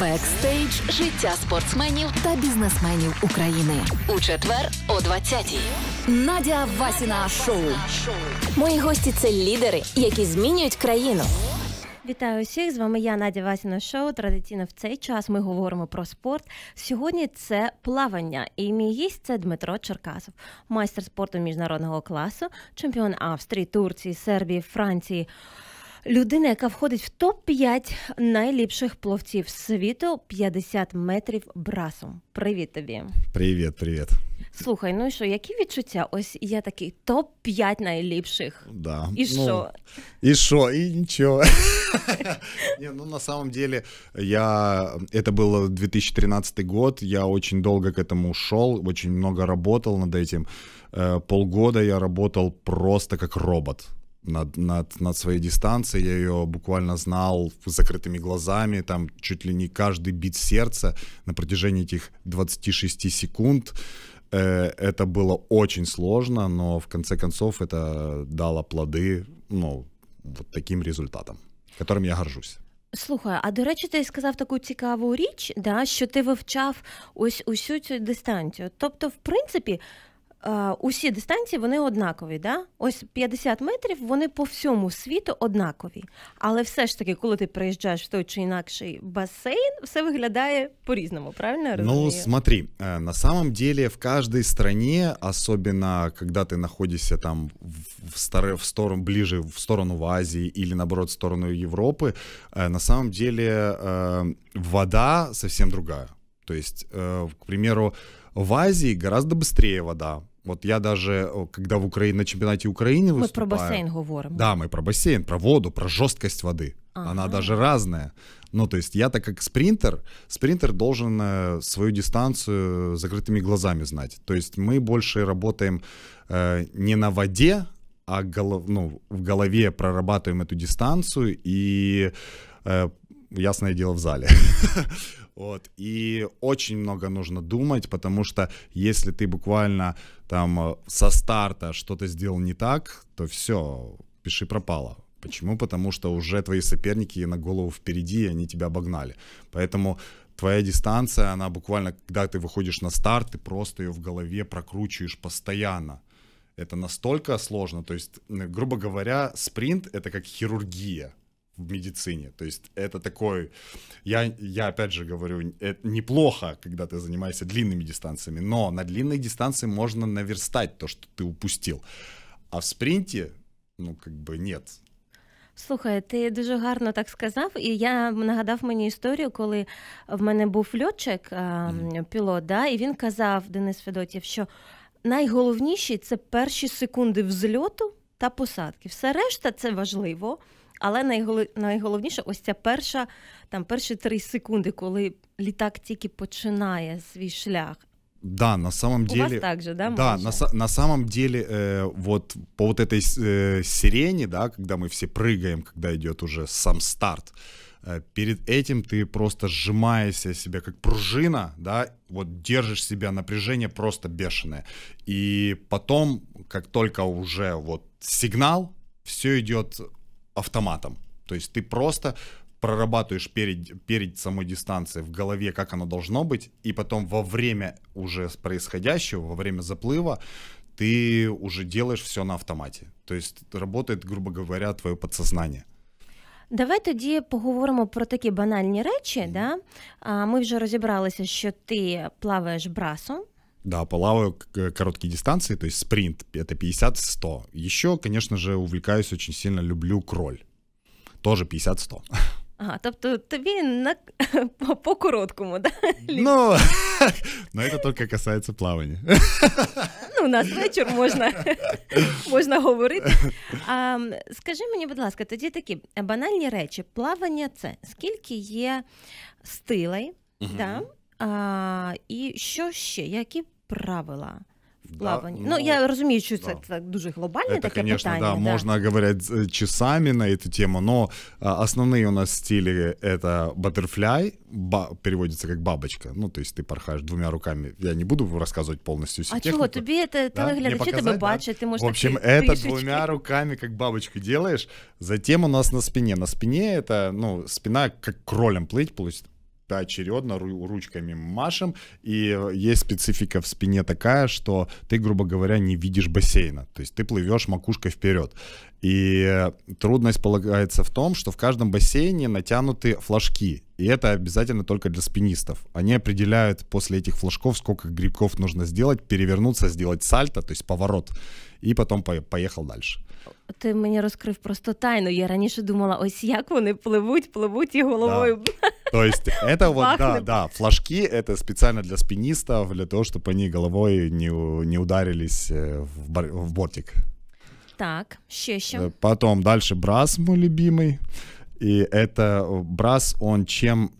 Бекстейдж життя спортсменів та бізнесменів України у четвер о 20-й. Надя Васіна шоу. Мої гості це лідери, які змінюють країну. Вітаю усіх! З вами я Надя Васіна Шоу. Традиційно в цей час ми говоримо про спорт. Сьогодні це плавання, і мій гість це Дмитро Черкасов, майстер спорту міжнародного класу, чемпіон Австрії, Турції, Сербії, Франції. Людина, яка входить в топ-5 найліпших пловців світу 50 метрів брасом. Привіт тобі. Привіт, привіт. Слухай, ну і що, які відчуття? Ось я такий топ-5 найліпших. Да. І ну, що? И что? И ничего. Не, ну на самом деле, я... Это был 2013 год, я очень долго к этому шел, очень много работал над этим. Э, Полгода я работал просто как робот над, над, над своей дистанцией, я ее буквально знал с закрытыми глазами, там чуть ли не каждый бит сердца на протяжении этих 26 секунд. Э, Это было очень сложно, но в конце концов это дало плоды, ну, вот таким результатом, которым я горжусь. Слухай, а до речі, ти сказав таку цікаву річ, да, що ти вивчав ось усю цю дистанцію. Тобто, в принципі, е, усі дистанції вони однакові. Да? Ось 50 метрів вони по всьому світу однакові. Але все ж таки, коли ти приїжджаєш в той чи інакший басейн, все виглядає по-різному, правильно я розумію? Ну, смотри, э, на самом деле в каждой стране, особенно когда ты находишься там в, в, стор- в сторону, ближе в сторону в Азии или наоборот в сторону Европы, э, на самом деле э, вода совсем другая. То есть, э, к примеру, в Азии гораздо быстрее вода. Вот я даже, когда в Украине, на чемпионате Украины Ми про выступаю... басейн говоримо. Да, мы про бассейн, про воду, про жесткость воды. Ага. Она даже разная. Ну, то есть я так как спринтер, спринтер должен э, свою дистанцию закрытыми глазами знать. То есть мы больше работаем э, не на воде, а голов, ну, в голове прорабатываем эту дистанцию и, э, ясное дело, в зале. Вот. И очень много нужно думать, потому что если ты буквально там э, со старта что-то сделал не так, то все, пиши пропало. Почему? Потому что уже твои соперники на голову впереди, и они тебя обогнали. Поэтому твоя дистанция, она буквально, когда ты выходишь на старт, ты просто ее в голове прокручиваешь постоянно. Это настолько сложно. То есть, грубо говоря, спринт — это как хирургия в медицине. То есть это такой, я, я опять же говорю, это неплохо, когда ты занимаешься длинными дистанциями, но на длинной дистанции можно наверстать то, что ты упустил. А в спринте, ну, как бы нет. Слухай, ти дуже гарно так сказав, і я нагадав мені історію, коли в мене був льотчик, а, пілот, да, і він казав Денис Федотів, що найголовніші це перші секунди взльоту та посадки. Все решта це важливо, але найголо- найголовніше ось ця перша, там перші три секунди, коли літак тільки починає свій шлях. Да, на самом У деле... вас так же, да? Да, майже? на, са- на самом деле, э, вот по вот этой с- э, сирене, да, когда мы все прыгаем, когда идет уже сам старт, э, перед этим ты просто сжимаешься себя как пружина, да, вот держишь себя, напряжение просто бешеное. И потом, как только уже вот сигнал, все идет автоматом. То есть ты просто прорабатываешь перед, перед самой дистанцией в голове, как оно должно быть, и потом во время уже происходящего, во время заплыва, ты уже делаешь все на автомате. То есть работает, грубо говоря, твое подсознание. Давай тоді поговоримо про такі банальні речі. Да? А, Ми вже розібралися, що ти плаваєш брасом. Да, плаваю к- короткие дистанции, то есть спринт, это 50-100. Еще, конечно же, увлекаюсь очень сильно, люблю кроль. Тоже 50-100. Ага, тобто тобі на по, по короткому, да? Ну, но это только касается плавания. Ну, у нас вечір можна, можна говорити. А, м, скажи мені, будь ласка, тоді такі банальні речі. Плавання це скільки є стилей, да? а, і що ще? Які правила? в плаванні? ну, ну, я розумію, що це, да. це дуже глобальне Это, таке конечно, питання. да, можно говорить э, часами на эту тему, но а, основные у нас стили это butterfly, ба- переводится как бабочка, ну, то есть ты порхаешь двумя руками. Я не буду рассказывать полностью всю А технику. чого тобі те- Да? Мне телеглядачі тебе показать, да? бачать, ти можеш В общем, так это трішечки. двумя руками, как бабочку делаешь. Затем у нас на спине. На спине это, ну, спина как кролем плыть, получ- поочередно ручками машем, и есть специфика в спине такая, что ты, грубо говоря, не видишь бассейна, то есть ты плывешь макушкой вперед. И трудность полагается в том, что в каждом бассейне натянуты флажки, и это обязательно только для спинистов. Они определяют после этих флажков, сколько грибков нужно сделать, перевернуться, сделать сальто, то есть поворот, і потім поїхав далі. Ти мені розкрив просто тайну. Я раніше думала, ось як вони пливуть, пливуть і головою. Да. То есть это вот, да, да, флажки это специально для спинистов, для того, чтобы они головой не, не ударились э, в, бар, в бортик. Так, ще що? Э, потом дальше брас мой любимый. И это брас, он чем...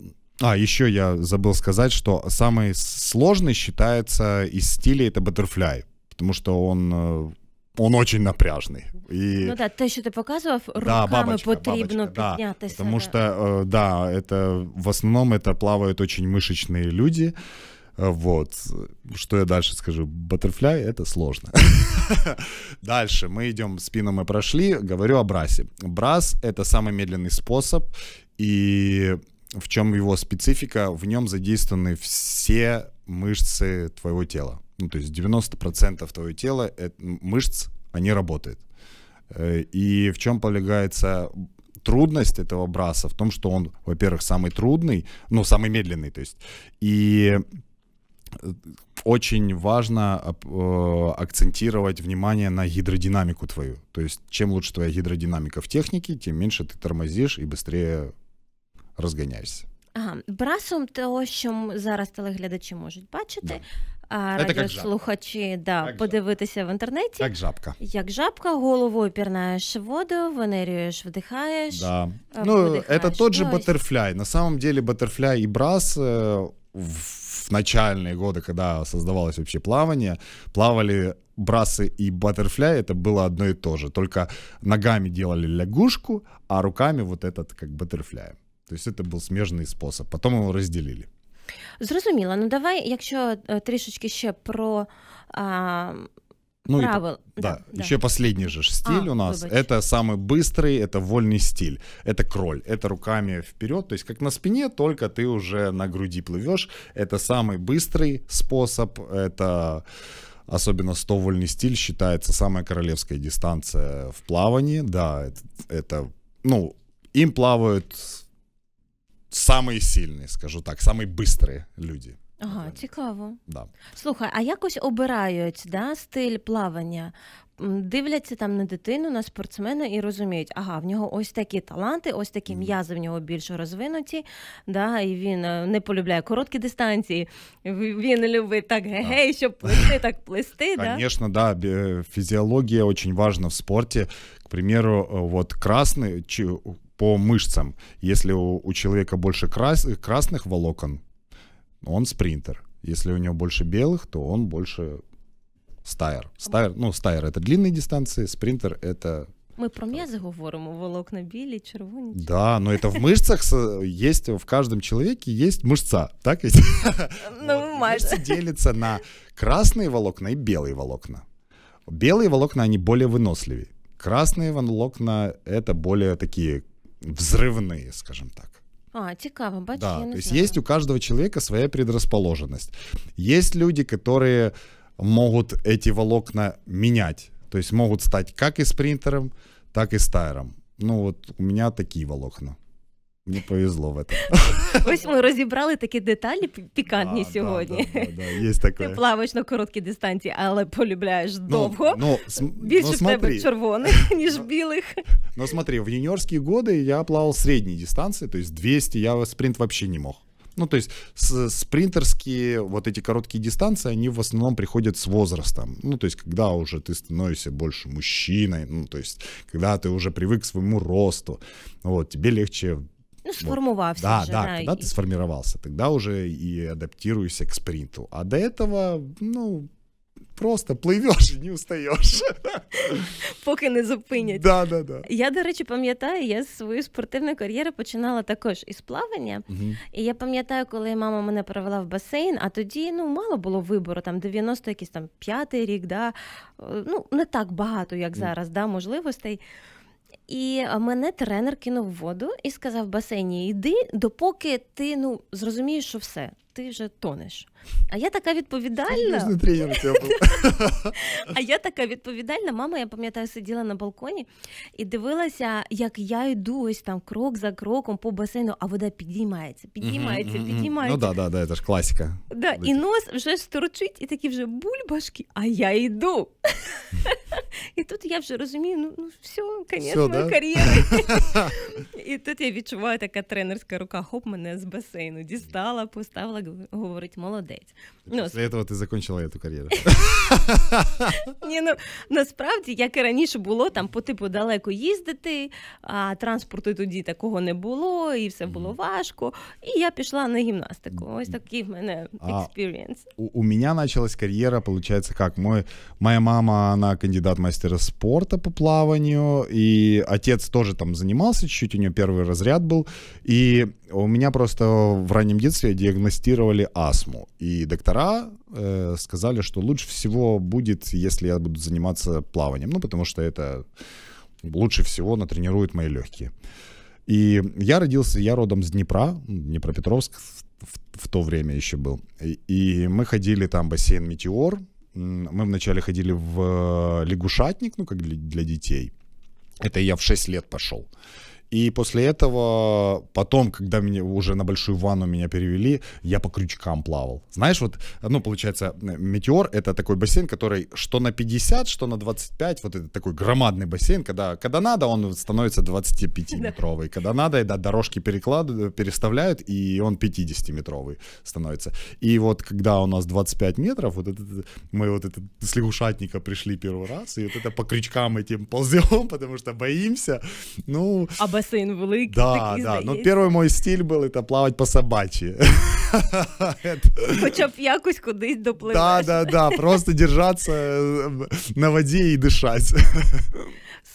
А, еще я забыл сказать, что самый сложный считается из стилей это баттерфляй, потому что он э, он очень напряжний. І... Ну так, те, що ти показував, руками да, бабочка, потрібно бабочка, піднятися. Да, потому что, э, да, это в основном это плавают очень мышечные люди. Вот. Что я дальше скажу? Баттерфляй — это сложно. дальше мы идем, спину мы прошли, говорю о брасе. Брас — это самый медленный способ, и в чем его специфика? В нем задействованы все мышцы твоего тела ну, то есть 90% твоего тела, мышц, они работают. Э, и в чем полягается трудность этого браса? В том, что он, во-первых, самый трудный, ну, самый медленный, то есть, и очень важно э, акцентировать внимание на гидродинамику твою. То есть, чем лучше твоя гидродинамика в технике, тем меньше ты тормозишь и быстрее розганяєшся. Ага, брасом того, що зараз телеглядачі можуть бачити, да. а радіослухачі да, як подивитися в інтернеті. Як жабка. Як жабка, головою пірнаєш воду, венерюєш, вдихаєш. Да. Ну, это тот же баттерфляй. На самом деле баттерфляй и брас э, в начальные годы, когда создавалось вообще плавание, плавали брасы и баттерфляй, это было одно и то же. Только ногами делали лягушку, а руками вот этот как баттерфляй. То есть это был смежный способ. Потом его разделили. Зрозуміло. Ну давай, якщо трішечки ще про а, ну, правил. И, да, да, еще да. последний же стиль а, у нас. Выбач. Это самый быстрый, это вольный стиль. Это кроль. Это руками вперед. То есть как на спине, только ты уже на груди плывешь. Это самый быстрый способ. Это особенно 100 вольный стиль считается самая королевская дистанция в плавании. Да, это, это ну, им плавают самые сильные, скажу так, самые быстрые люди. Ага, цікаво. Да. Слухай, а якось обирають да, стиль плавання? Дивляться там на дитину, на спортсмена і розуміють, ага, в нього ось такі таланти, ось такі м'язи в нього більш розвинуті, да, і він е, не полюбляє короткі дистанції, він любить так гей, щоб плисти, так плисти. Конечно, да, да физиология очень важна в спорте. К примеру, вот красный, по мышцам. Если у, у человека больше крас, красных волокон, он спринтер. Если у него больше белых, то он больше стайер. Стайер, ну, стайер это длинные дистанции, спринтер это Ми про м'язи говоримо, волокна білі, червоні. Да, но это в мышцах есть, в каждом человеке есть мышца, так ведь? Ну, вот. Мышцы делятся на красные волокна и белые волокна. Белые волокна, они более выносливые. Красные волокна — это более такие взрывные, скажем так. А, цікаво, бачиш, да, я не то есть есть у каждого человека своя предрасположенность. Есть люди, которые могут эти волокна менять, то есть могут стать как и спринтером, так и стайером. Ну вот у меня такие волокна. Мені повезло в этом. Ось ми розібрали такі деталі пікантні да, сьогодні. Да, да, є таке. Ти плаваєш на короткі дистанції, але полюбляєш ну, довго. Ну, Більше ну, в тебе червоних, ніж білих. Ну смотри, в юниорские годы я плавал средние дистанции, то есть 200, я спринт вообще не мог. Ну, то есть спринтерские вот эти короткие дистанции, они в основном приходят с возрастом. Ну, то есть когда уже ты становишься больше мужчиной, ну, то есть когда ты уже привык к своему росту, вот, тебе легче Ну, сформувався. Да, вже, да, да, когда и... ты сформировался, тогда уже и адаптируешься к спринту. А до этого, ну, просто пливеш і не устаєш. Поки не зупинять. Да, да, да. Я, до речі, пам'ятаю, я свою спортивну кар'єру починала також із плавання. Угу. І я пам'ятаю, коли мама мене провела в басейн, а тоді ну, мало було вибору, там 90 якийсь там п'ятий рік, да? ну, не так багато, як зараз, да, можливостей. І мене тренер кинув в воду і сказав в басейні: йди, допоки ти ну зрозумієш, що все, ти вже тонеш. А я така відповідальна. тренер у тебя был. А я така відповідальна. Мама, я пам'ятаю, сиділа на балконі і дивилася, як я йду ось там крок за кроком по басейну, а вода підіймається, підіймається, Мгм, мгм, мгм. підіймається. Ну да, да, да, это ж классика. Да, і нос вже сторчить, і такі вже бульбашки, а я йду. І тут я вже розумію, ну, ну все, кінець Всё, моєї да? кар'єри. І тут я відчуваю така тренерська рука, хоп, мене з басейну дістала, поставила, говорить, молодець. Ну, После этого ты закончила эту карьеру. Ні, ну насправді, як і раніше було, там по типу далеко їздити, а транспорту тоді такого не було, і все було важко. І я пішла на гімнастику. Ось такий в мене А, експірієнс. у, у меня началась карьера, получается, как? Мой, моя мама, она кандидат мастера спорта по плаванию, и отец тоже там занимался чуть-чуть, у него первый разряд был, и у меня просто в раннем детстве диагностировали астму, и доктора э, сказали, что лучше всего будет, если я буду заниматься плаванием, ну, потому что это лучше всего натренирует мои легкие. И я родился, я родом с Днепра, Днепропетровск в, в- то время еще был. И, и мы ходили там бассейн Метеор. Мы вначале ходили в э, лягушатник, ну как для, для детей. Это я в 6 лет пошел. И после этого, потом, когда меня уже на большую ванну меня перевели, я по крючкам плавал. Знаешь, вот, ну, получается, э, Метеор — это такой бассейн, который что на 50, что на 25, вот это такой громадный бассейн, когда, когда надо, он становится 25-метровый, когда надо, да, дорожки перекладывают, переставляют, и он 50-метровый становится. И вот когда у нас 25 метров, вот это, мы вот это с лягушатника пришли первый раз, и вот это по крючкам этим ползем, потому что боимся, ну, А басейн великий, да, такий, да. Ну, здається. первый мой стиль был это плавать по собачьи. Это- Хоча б якось кудись допливеш. Да, да, да. Просто держаться э, на воде и дышать.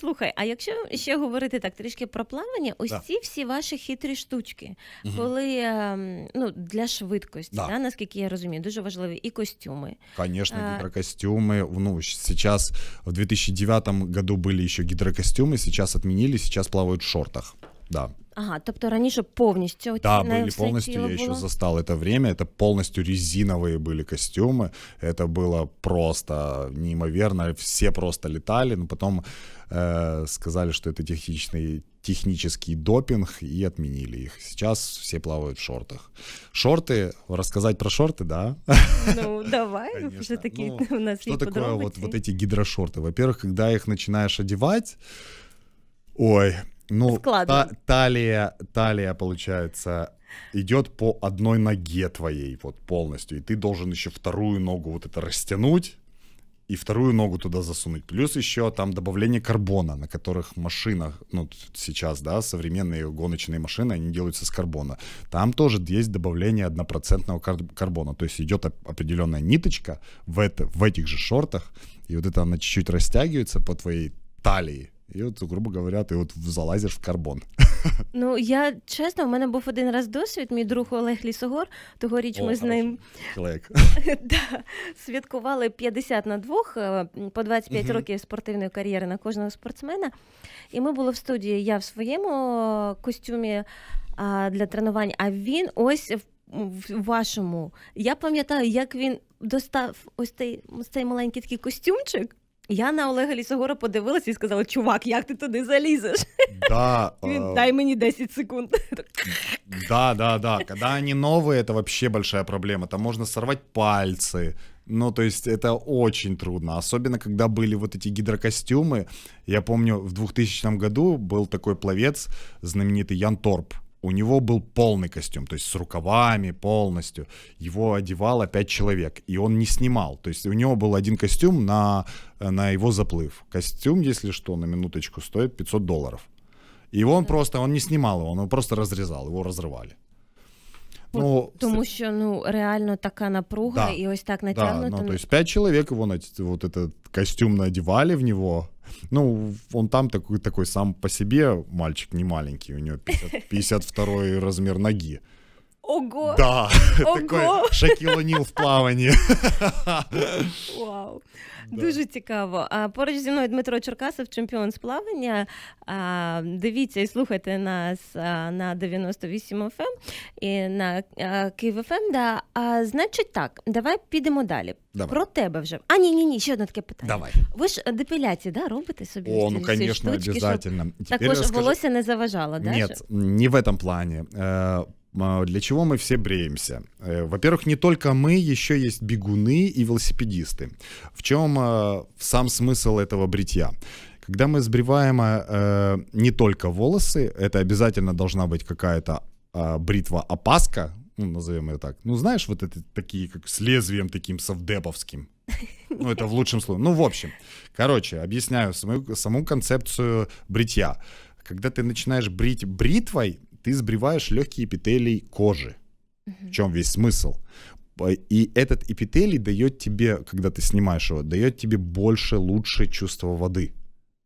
Слухай, а якщо ще говорити так трішки про плавання, ось Да. ці всі ваші хитрі штучки, коли ем, ну, для швидкості, Да. да, наскільки я розумію, дуже важливі і костюми. Конечно, А- гидрокостюмы. Ну, щ- сейчас в 2009 году были еще гидрокостюмы, сейчас отменили, сейчас плавают в шортах. Да, Ага, тобто раніше повністю да, на были все полностью, тіло я еще було? застал это время, это полностью резиновые были костюмы, это было просто неимоверно, все просто летали, но потом э, сказали, что это техничный, технический допинг, и отменили их. Сейчас все плавают в шортах. Шорты, рассказать про шорты, да? Ну, давай, Конечно. вже такі Ну, у нас Что є такое вот, подробиці. вот эти гидрошорты? Во-первых, когда их начинаешь одевать, ой, ну, та- талия, талия, получается, идет по одной ноге твоей, вот полностью, и ты должен еще вторую ногу вот это растянуть, и вторую ногу туда засунуть. Плюс еще там добавление карбона, на которых машинах, ну, сейчас, да, современные гоночные машины, они делаются с карбона. Там тоже есть добавление однопроцентного кар- карбона. То есть идет оп- определенная ниточка в, это, в этих же шортах, и вот это она чуть-чуть растягивается по твоей талии. И вот, грубо говоря, ты вот в- залазишь в карбон. Ну, я чесно, у мене був один раз досвід, мій друг Олег Лісогор, тогоріч О, ми з ним да, святкували 50 на двох, е, по 25 Мгм. років спортивної кар'єри на кожного спортсмена. І ми були в студії, я в своєму е, костюмі а, для тренувань, а він ось в, в вашому. Я пам'ятаю, як він достав ось цей, ось цей маленький такий костюмчик. Я на Олега Лісогора подивилася і сказала: чувак, як ти туди залізеш? Да. Він э, дай мені 10 секунд. Да, да, да. Когда они новые, это вообще большая проблема. Там можно сорвать пальцы. Ну, то есть это очень трудно. Особенно, когда были вот эти гидрокостюмы. Я помню, в 2000 году был такой пловец, знаменитый Ян Торп. У него был полный костюм, то есть с рукавами полностью. Его одевало пять человек, и он не снимал. То есть у него был один костюм на, на его заплыв. Костюм, если что, на минуточку стоит 500 долларов. И он просто, он не снимал его, он его просто разрезал, его разрывали. Ну, Тому що ну реально така напруга, Да. і ось так да, натягнуто. ну, то есть пять человек его вот этот костюм надевали в него. Ну, он там такой, такой сам по себе мальчик не маленький, у него 50, 52 размер ноги. Ого! Да, Ого! такой Шакіл О'Ніл в плаванні. Вау! Дуже цікаво. А поруч зі мною Дмитро Черкасов, чемпіон з плавання. А, дивіться і слухайте нас на 98 FM і на Київ Да. А, значить так, давай підемо далі. Давай. Про тебе вже. А, ні, ні, ні, ще одне таке питання. Давай. Ви ж депіляції, да, робите собі? О, ну, конечно, обязательно. Також расскажи- волосся не заважало, да? Нет, щоб- не в этом плане. М, Для чего мы все бреемся? Э, Во-первых, не только мы, еще есть бегуны и велосипедисты. В чем э, сам смысл этого бритья? Когда мы сбриваем э, не только волосы, это обязательно должна быть какая-то э, бритва-опаска, ну, назовем ее так. Ну, знаешь, вот это такие, как с лезвием таким совдеповским. Ну, это в лучшем случае. Ну, в общем, короче, объясняю саму, саму концепцию бритья. Когда ты начинаешь брить бритвой, ты сбриваешь легкие эпителий кожи. В чем весь смысл? И этот эпителий дает тебе, когда ты снимаешь его, дает тебе больше, лучше чувство воды.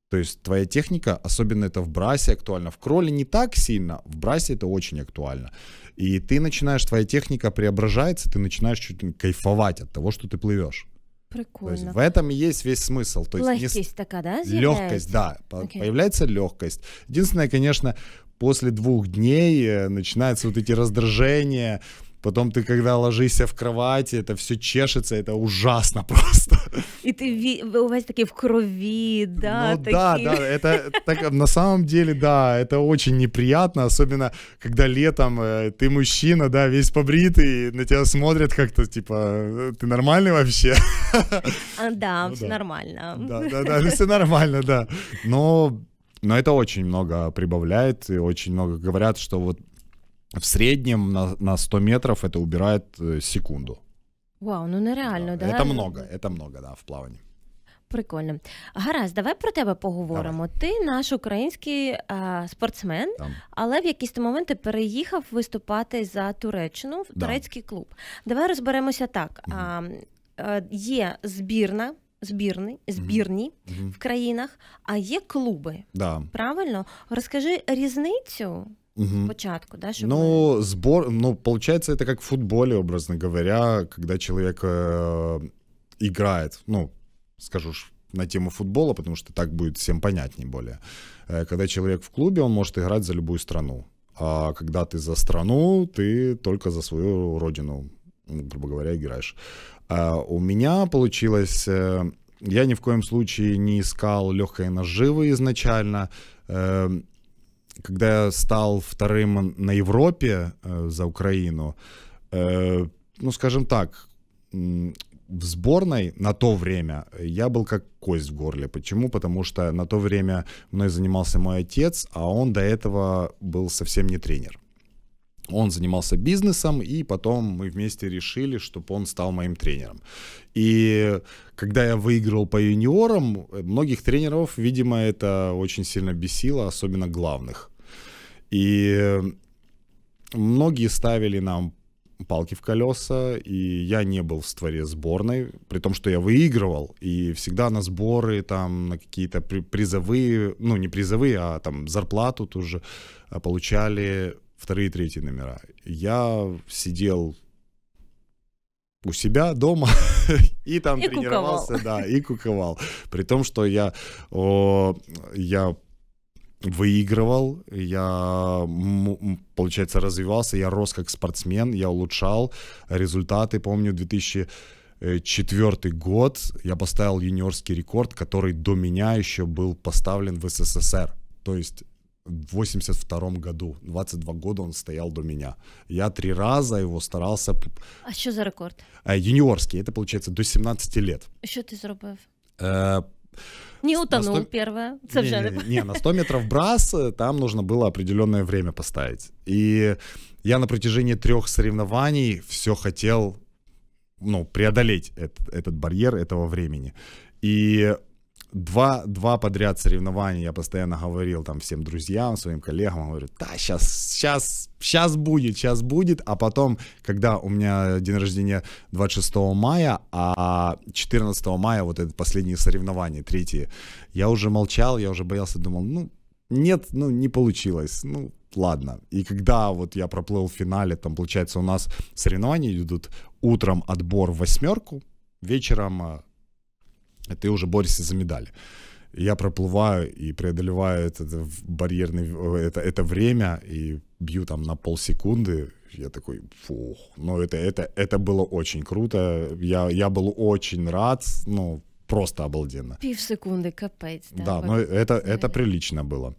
То есть твоя техника, особенно это в брасе актуально, в кроле не так сильно, в брасе это очень актуально. И ты начинаешь, твоя техника преображается, ты начинаешь чуть ли не кайфовать от того, что ты плывешь. То есть Прикольно. в этом и есть весь смысл. То есть не с- Легкість така, да? Легкость, да. Окей. Появляется легкость. Единственное, конечно, после двух дней э, начинаются вот эти раздражения. Потом ты, когда ложишься в кровати, это все чешется, это ужасно просто. І ти ві- увесь такий в крові, да, ну да, такий. да, это так, на самом деле, да, это очень неприятно, особенно когда летом э, ты мужчина, да, весь побритый, на тебя смотрят как-то, типа, «Э, ты нормальный вообще? А, да, Ну все да. нормально. Да, да, да, все нормально, да. Но, но это очень много прибавляет, и очень много говорят, что вот в среднем на, на 100 метров это убирает э, секунду. Вау, ну нереально, да? Это много, это много, да, в плавании. Прикольно. Гаразд, давай про тебе поговоримо. Ти наш український а, спортсмен, Там. але в якісь то моменти переїхав виступати за Туреччину в Да. турецький клуб. Давай розберемося так. А, е, є збірна, збірні, збірні Мгм. в країнах, а є клуби. Да. Правильно? Розкажи різницю Мгм. спочатку, да, щоб ми- Ну, сбор, ну, получается, это как в футболе, образно говоря, когда человек э, играет, ну, скажу ж на тему футбола, потому что так будет всем понятнее более. Э, Когда человек в клубе, он может играть за любую страну. А когда ты за страну, ты только за свою родину, ну, грубо говоря, играешь. А у меня получилось... э, Я ни в коем случае не искал легкой наживы изначально. Э, Когда я стал вторым на Европе э, за Украину, ну, скажем так, в сборной на то время я был как кость в горле. Почему? Потому что на то время мной занимался мой отец, а он до этого был совсем не тренер. Он занимался бизнесом, и потом мы вместе решили, чтобы он стал моим тренером. И когда я выиграл по юниорам, э, многих тренеров, видимо, это очень сильно бесило, особенно главных. И э, многие ставили нам палки в колеса, и я не был в створе сборной, при том, что я выигрывал, и всегда на сборы, там, на какие-то при- призовые, ну, не призовые, а там зарплату тоже а, получали вторые и третьи номера. Я сидел у себя дома и там И тренировался, да, и куковал. При том, что я, о, я выигрывал, я, получается, развивался, я рос как спортсмен, я улучшал результаты. Помню, 2004 год я поставил юниорский рекорд, который до меня еще был поставлен в СССР. То есть в 82 году, 22 года он стоял до меня. Я три раза его старался... А що за рекорд? юниорский, это получается до 17 лет. Що ти зробив? Э, Не перше. Це вже не, не не, не, на 100 метров брас э, там нужно было определенное время поставить. И я на протяжении трех соревнований все хотел ну, преодолеть этот, этот барьер этого времени. И два, два подряд соревнования я постоянно говорил там всем друзьям, своим коллегам, говорю, да, сейчас, сейчас, сейчас будет, сейчас будет, а потом, когда у меня день рождения 26 мая, а 14 мая вот это последние соревнования, третьи, я уже молчал, я уже боялся, думал, ну, нет, ну, не получилось, ну, ладно. И когда вот я проплыл в финале, там, получается, у нас соревнования идут утром отбор в восьмерку, вечером а, ты уже борешься за медали. Я проплываю и преодолеваю этот барьерный, это, это время и бью там на полсекунды. Я такой, фух, ну это, это, это было очень круто. Я, я был очень рад, ну, просто обалденно. Пів секунди, капець. Да, да но это, это прилично было.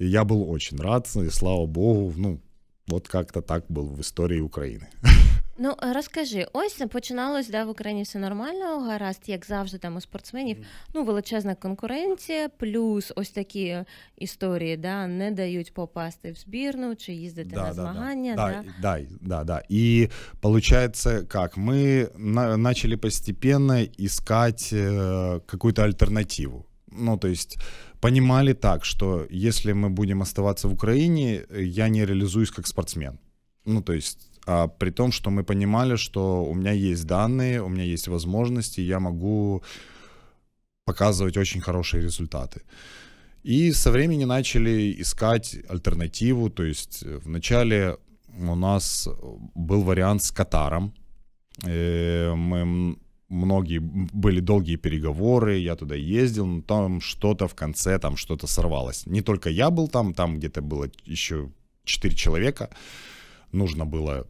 И я был очень рад, и слава богу, ну, вот как-то так был в истории Украины. Ну розкажи, ось починалось да, в Україні все нормально, гаразд, як завжди, там у спортсменів. Ну, величезна конкуренція, плюс ось такі історії, да, не дають попасти в збірну чи їздити да, на змагання. Да, да, да, да, да. И получается, как мы на, начали постепенно искать э, какую-то альтернативу. Ну, то есть понимали так, что если мы будем оставаться в Украине, я не реализуюсь как спортсмен. Ну, то есть а, при том, что мы понимали, что у меня есть данные, у меня есть возможности, я могу показывать очень хорошие результаты. И со времени начали искать альтернативу, то есть э, вначале у нас был вариант с Катаром, э, мы многие были долгие переговоры, я туда ездил, но там что-то в конце, там что-то сорвалось. Не только я был там, там где-то было еще четыре человека, нужно было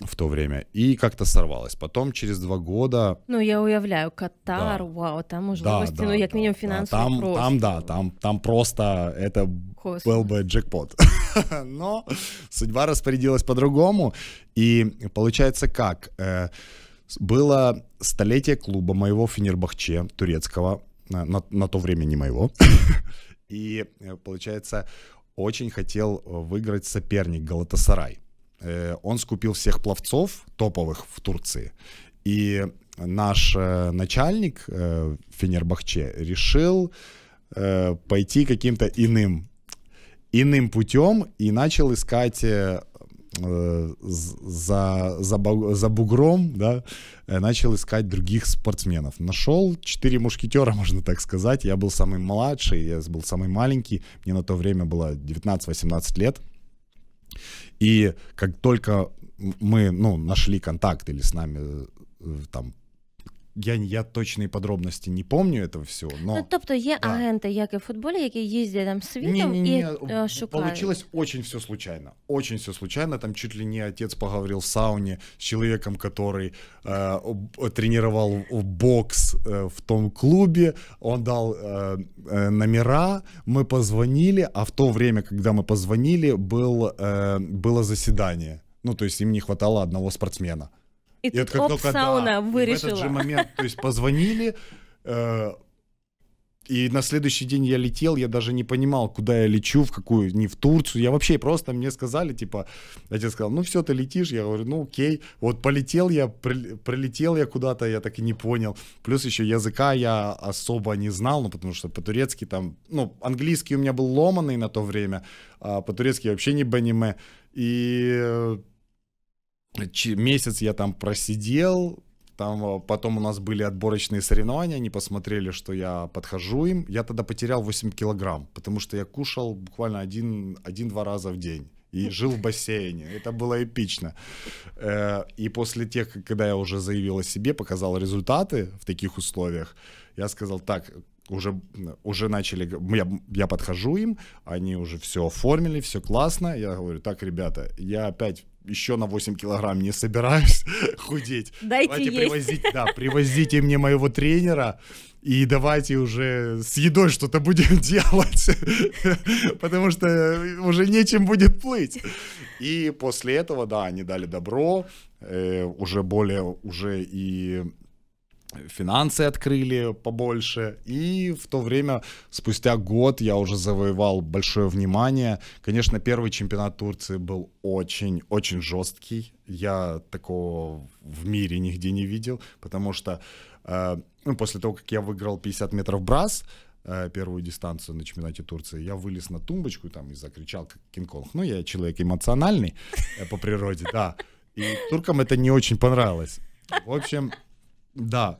в то время, и как-то сорвалось. Потом через два года... Ну, я уявляю, Катар, да. вау, там можливості, да, да, ну, як мінімум фінансово там, просто. Там, да, там, там просто это Космос. был бы джекпот. Но судьба распорядилась по-другому, и получается как? Э, было столетие клуба моего Фенербахче, турецкого, на, на то время не моего, и, э, получается, очень хотел выиграть соперник Галатасарай. Э, он скупил всех пловцов топовых в Турции. И наш э, начальник э, Фенербахче решил пойти каким-то иным, иным путем и начал искать за, за, за бугром, да, начал искать других спортсменов. Нашел четыре мушкетера, можно так сказать. Я был самый младший, я был самый маленький. Мне на то время было 19-18 лет. И как только мы, ну, нашли контакт или с нами э, там я я точні подробності не помню этого всього. Но, ну, тобто є да. агенти, як і в футболі, які їздять там світом не, не, не, і э, шукають. Получилось очень все случайно. Очень все случайно. Там чуть ли не отец поговорил в сауне с человеком, который э, тренировал бокс э, в том клубе. Он дал э, э, номера, мы позвонили, а в то время, когда мы позвонили, был, э, было заседание. Ну, то есть им не хватало одного спортсмена. И, и тут, оп, только, сауна да, вырішила. в этот же момент, то есть позвонили, э, и на следующий день я летел, я даже не понимал, куда я лечу, в какую, не в Турцию. Я вообще просто мне сказали, типа, отец сказал, ну все, ты летишь. Я говорю, ну окей. Вот полетел я, при, прилетел я куда-то, я так и не понял. Плюс еще языка я особо не знал, ну потому что по-турецки там, ну английский у меня был ломанный на то время, а по-турецки вообще не баниме. И месяц я там просидел, там а, потом у нас были отборочные соревнования, они посмотрели, что я подхожу им. Я тогда потерял 8 килограмм, потому что я кушал буквально один, один-два раза в день и жил в бассейне. Это было эпично. Э, и после тех, когда я уже заявил о себе, показал результаты в таких условиях, я сказал, так, уже, уже начали, я, я подхожу им, они уже все оформили, все классно. Я говорю, так, ребята, я опять еще на 8 килограмм не собираюсь худеть. Дайте давайте есть. привозить, да, привозите мне моего тренера и давайте уже с едой что-то будем делать, потому что уже нечем будет плыть. И после этого, да, они дали добро, э, уже более, уже и финансы открыли побольше. И в то время, спустя год, я уже завоевал большое внимание. Конечно, первый чемпионат Турции был очень-очень жесткий. Я такого в мире нигде не видел, потому что э, ну, после того, как я выиграл 50 метров брас, э, первую дистанцию на чемпионате Турции, я вылез на тумбочку там и закричал, как Кинг-Конг. Ну, я человек эмоциональный э, по природе, да. И туркам это не очень понравилось. В общем, да.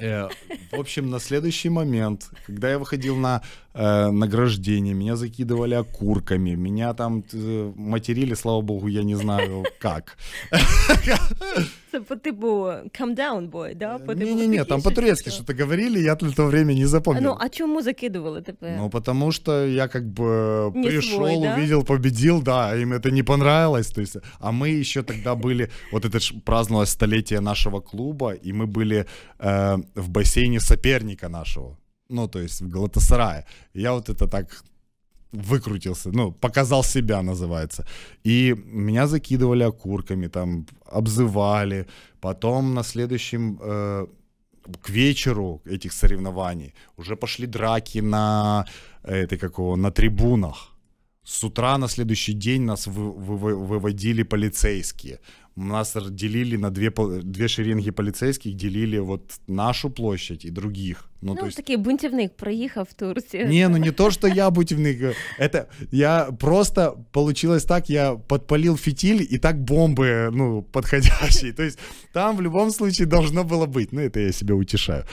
Э, в общем, на следующий момент, когда я выходил на э, награждения, меня закидывали окурками, меня там э, материли, слава богу, я не знаю как. По типу calm down, boy, да? Не-не-не, там по-турецки что-то говорили, я для того времени не запомнил. Ну, а чому закидували тебе? Ну, потому что я как бы пришел, увидел, победил, да, им это не понравилось. То есть, а мы еще тогда были, вот это ж праздновалось столетие нашего клуба, и мы были э, в бассейне соперника нашего. Ну, то есть в Галатасарае. Я вот это так выкрутился, ну, показал себя, называется. И меня закидывали окурками, там, обзывали. Потом на следующем, э, к вечеру этих соревнований уже пошли драки на, этой, какого, на трибунах. С утра на следующий день нас вы- вы- выводили полицейские Нас делили на две, пол- две шеренги полицейских, делили вот нашу площадь и других. Ну, Ну, то есть такий бунтівник приїхав в Турцію. не, ну не то, что я бутевник. Это я просто получилось так, я подпалил фитиль и так бомбы, ну, подходящие. То есть там в любом случае должно было быть. Ну, это я себя утешаю.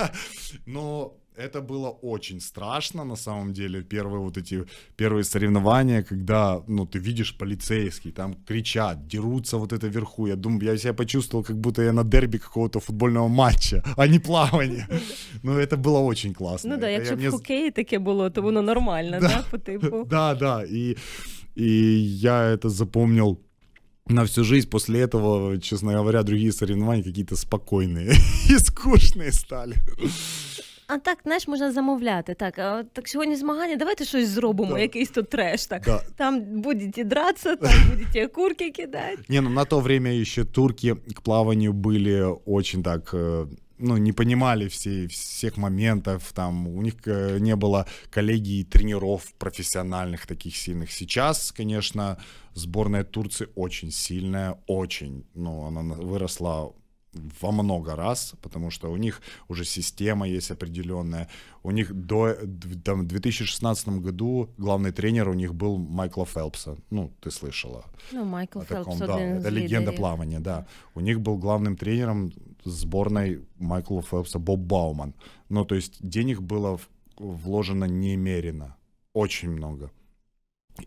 Но это было очень страшно, на самом деле, первые вот эти первые соревнования, когда, ну, ты видишь полицейские, там кричат, дерутся вот это вверху. Я думаю, я себя почувствовал, как будто я на дерби какого-то футбольного матча, а не плавания. Ну, это было очень классно. Ну да, якщо б в хокеї таке було, то воно нормально, Да. да, по типу. Да, да, и, и я это запомнил на всю жизнь. После этого, честно говоря, другие соревнования какие-то спокойные и скучные стали. А так, знаєш, можна замовляти. Так, а так сьогодні змагання, давайте щось зробимо, Да. якийсь тут треш. Так. Да. Там будете драться, там будете курки кидати. Не, ну на то время еще турки к плаванию были очень так, ну, не понимали все, всех моментов, там, у них не было коллегий, тренеров профессиональных таких сильных. Сейчас, конечно, сборная Турции очень сильная, очень, ну, она на- выросла во много раз, потому что у них уже система есть определенная. У них до там, в 2016 году главный тренер у них был Майкла Фелпса. Ну, ты слышала Ну, Майкл о Фелпс таком, да, это легенда лідерів. плавания, да. У них был главным тренером сборной Майкла Фелпса Боб Бауман. Ну, то есть денег было вложено немерено, очень много.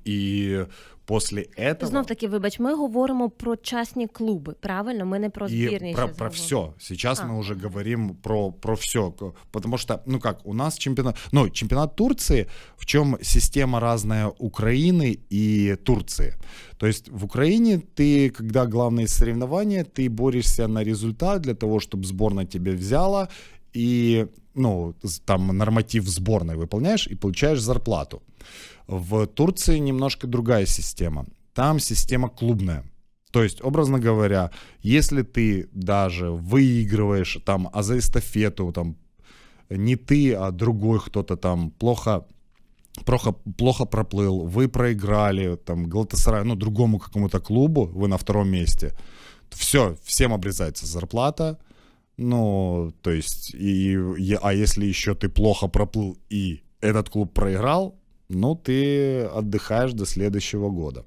И после этого... Знов таки, вибач, ми говоримо про частні клуби, правильно? Ми не про И збірні. про, щас про говоримо. все. Сейчас А. мы уже говорим про, про все. Потому что, ну как, у нас чемпионат... Ну, чемпионат Турции, в чем система разная Украины и Турции. То есть в Украине ты, когда главные соревнования, ты борешься на результат для того, чтобы сборная тебя взяла и, ну, с- там норматив сборной выполняешь и получаешь зарплату. В Турции немножко другая система. Там система клубная. То есть, образно говоря, если ты даже выигрываешь там, а за эстафету там не ты, а другой кто-то там плохо плохо, плохо проплыл, вы проиграли, там, Галатасарай, ну, другому какому-то клубу, вы на втором месте, все, всем обрезается зарплата, ну, то есть, и, и- а если еще ты плохо проплыл и этот клуб проиграл, ну, ты отдыхаешь до следующего года.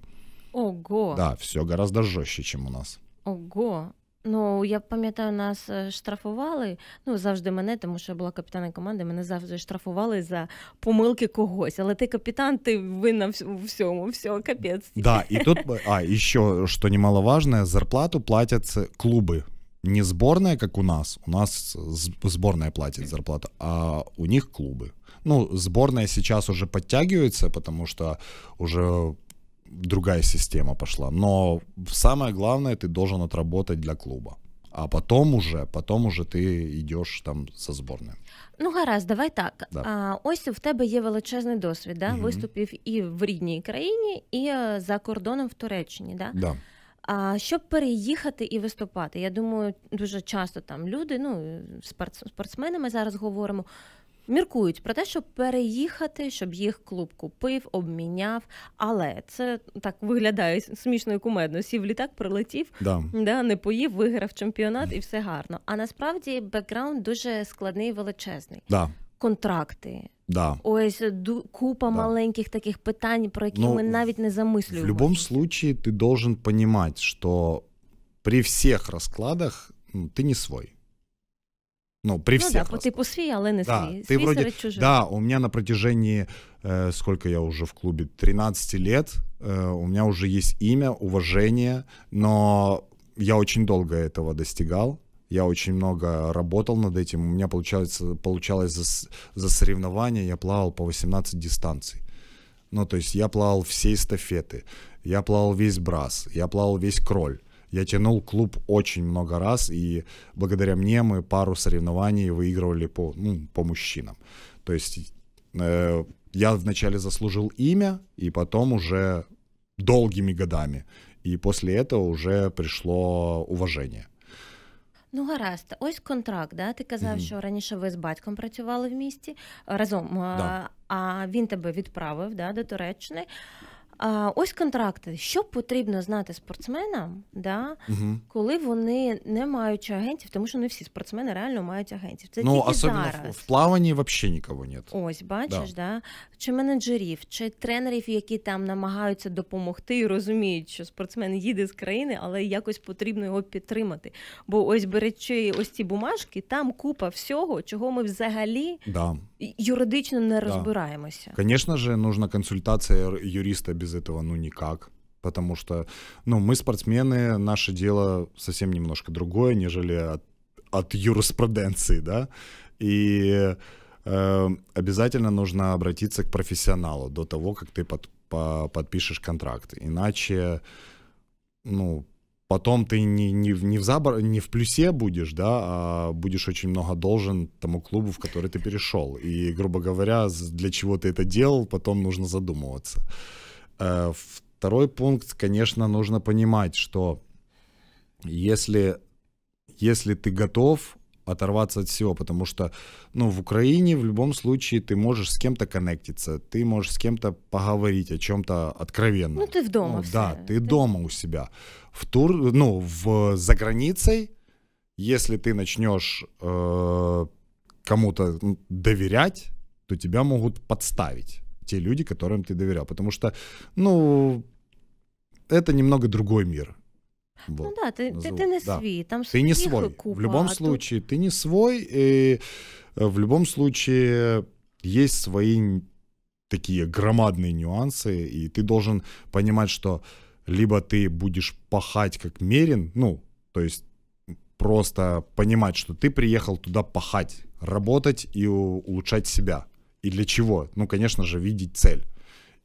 Ого, Да, все гораздо жестче, чем у нас. ого. Ну, я пам'ятаю, нас е, штрафували. Ну, завжди мене, тому що я була капітаном команди, мене завжди штрафували за помилки когось. Але ти капітан, ти винна в всьому, все, капець. Да, и тут, а, еще, что немаловажное, зарплату платят клубы. Не сборная, как у нас. У нас сборная платит зарплату, а у них клубы. Ну, сборная сейчас уже подтягивается, потому что уже другая система пошла. Но самое главное, ты должен отработать для клуба. А потом уже, потом уже ты идешь там со сборной. Ну, гаразд, давай так. Да. А, ось в тебе є величезний досвід, да? Мгм. виступів і в рідній країні, і е, за кордоном в Туреччині. Да? Да. А щоб переїхати і виступати, я думаю, дуже часто там люди, ну спорт, спортсмени, ми зараз говоримо, міркують про те, щоб переїхати, щоб їх клуб купив, обміняв. Але це так виглядає смішно і кумедно. Сів літак, прилетів, Да. да, не поїв, виграв чемпіонат і все гарно. А насправді бекграунд дуже складний і величезний. Да. Контракти. Да. Ось ду- купа Да. маленьких таких питань, про які Ну, ми навіть не замислюємо. В любом случае ты должен понимать, что при всех раскладах ну, ты не свой. Ну, при Ну всех. да, по раскладах. типу свій, але не Да, свій. ты свій вроде, серед чужих. да, у меня на протяжении, э, сколько я уже в клубе, 13 лет, э, у меня уже есть имя, уважение, но я очень долго этого достигал. Я очень много работал над этим. У меня получалось, получалось за, с- за соревнования, я плавал по 18 дистанций. Ну, то есть я плавал все эстафеты, я плавал весь брас, я плавал весь кроль. Я тянул клуб очень много раз, и благодаря мне мы пару соревнований выигрывали по, ну, по мужчинам. То есть э, я вначале заслужил имя, и потом уже долгими годами. И после этого уже пришло уважение. Ну, гаразд, ось контракт. Да? Ти казав, Мгм. що раніше ви з батьком працювали в місті е, разом, а, Да. а він тебе відправив да, до Туреччини. А, ось контракти. Що потрібно знати спортсменам, да, Мгм. коли вони не мають агентів, тому що не всі спортсмени реально мають агентів. Це ну, тільки зараз. в плавании вообще никого нет. Ось, бачиш, да. чи менеджерів, чи тренерів, які там намагаються допомогти і розуміють, що спортсмен їде з країни, але якось потрібно його підтримати. Бо ось беречи ось ці бумажки, там купа всього, чого ми взагалі Да. юридично не розбираємося. Конечно же, нужна консультация р- юриста без этого, ну, никак. Потому что, ну, мы спортсмены, наше дело совсем немножко другое, нежели от, от юриспруденции, да. И э, обязательно нужно обратиться к профессионалу до того, как ты под- по- подпишешь контракт. Иначе, ну, потом ты не, не, не, в забор, не в плюсе будешь, да, а будешь очень много должен тому клубу, в который ты перешел. И, грубо говоря, для чего ты это делал, потом нужно задумываться. Э, Второй пункт, конечно, нужно понимать, что если, если ты готов оторваться от всего, потому что, ну, в Украине в любом случае ты можешь с кем-то коннектиться, ты можешь с кем-то поговорить о чем-то откровенном. Ну, ти вдома Ну, все. да, ты дома у себя. В тур, ну, в за границей, если ты начнешь э, кому-то доверять, то тебя могут подставить те люди, которым ты доверял, потому что, ну, это немного другой мир. Ну Вот. да, ти, ти, назову. ти не Да. свій, там Ты не свой. купа, в любом а тут- случае, ты не свой, и э, в любом случае есть свои такие громадные нюансы, и ты должен понимать, что либо ты будешь пахать как мерин, ну, то есть просто понимать, что ты приехал туда пахать, работать и улучшать себя. И для чего? Ну, конечно же, видеть цель.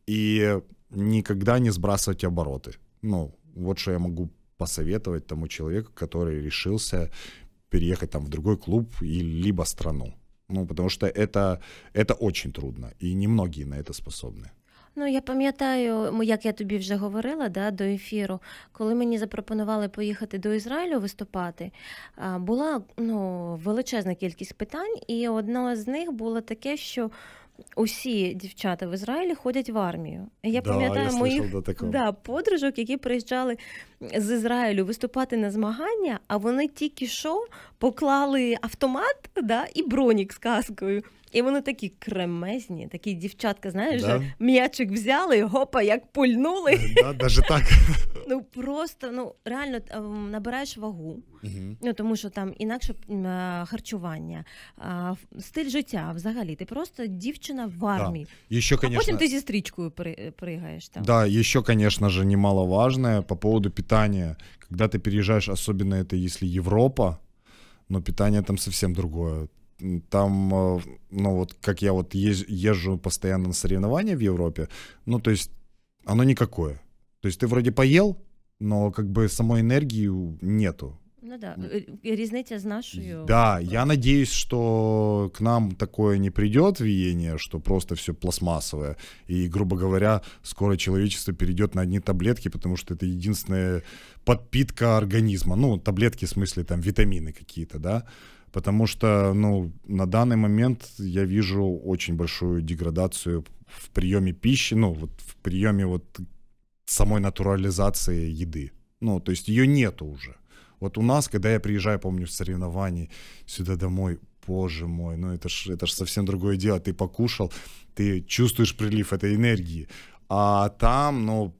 И никогда не сбрасывать обороты. Ну, вот что я могу посоветовать тому человеку, который решился переехать там в другой клуб и либо страну. Ну, потому что это, это очень трудно, и немногие на это способны. Ну, я пам'ятаю, як я тобі вже говорила да, до ефіру, коли мені запропонували поїхати до Ізраїлю виступати, була ну, величезна кількість питань, і одне з них було таке, що усі дівчата в Ізраїлі ходять в армію. Я Да, пам'ятаю я моїх да, подружок, які приїжджали з Ізраїлю виступати на змагання, а вони тільки що поклали автомат да, і бронік з каскою. І вони такі кремезні, такі дівчатка, знаєш, Да. м'ячик взяли, гопа, як пульнули. Да, даже так. Ну просто ну реально ем, набираєш вагу. Мгм. Ну тому що там інакше м, е, харчування, а, в- стиль життя взагалі. Ти просто дівчина в армії. Еще, А конечно, потім ти зі стрічкою при, пригаєш там. Да, еще, конечно же, немаловажное по поводу питания. Когда ты переезжаешь, особенно это если Европа, но питание там совсем другое. М, Там, э, ну вот, как я вот ез- езжу постоянно на соревнования в Европе, ну то есть оно никакое. То есть ты вроде поел, но как бы самой энергии нету. Ну да, е, різниця з нашою. Да, я надеюсь, что к нам такое не придет веяние, что просто все пластмассовое. И, грубо говоря, скоро человечество перейдет на одни таблетки, потому что это единственная подпитка организма. Ну, таблетки, в смысле, там, витамины какие-то, да. Потому что, ну, на данный момент я вижу очень большую деградацию в приеме пищи, ну, вот в приеме вот самой натурализации еды. Ну, то есть ее нету уже. Вот у нас, когда я приезжаю, помню, с соревнований сюда домой, боже мой, ну это ж, это ж совсем другое дело. Ты покушал, ты чувствуешь прилив этой энергии. А там, ну,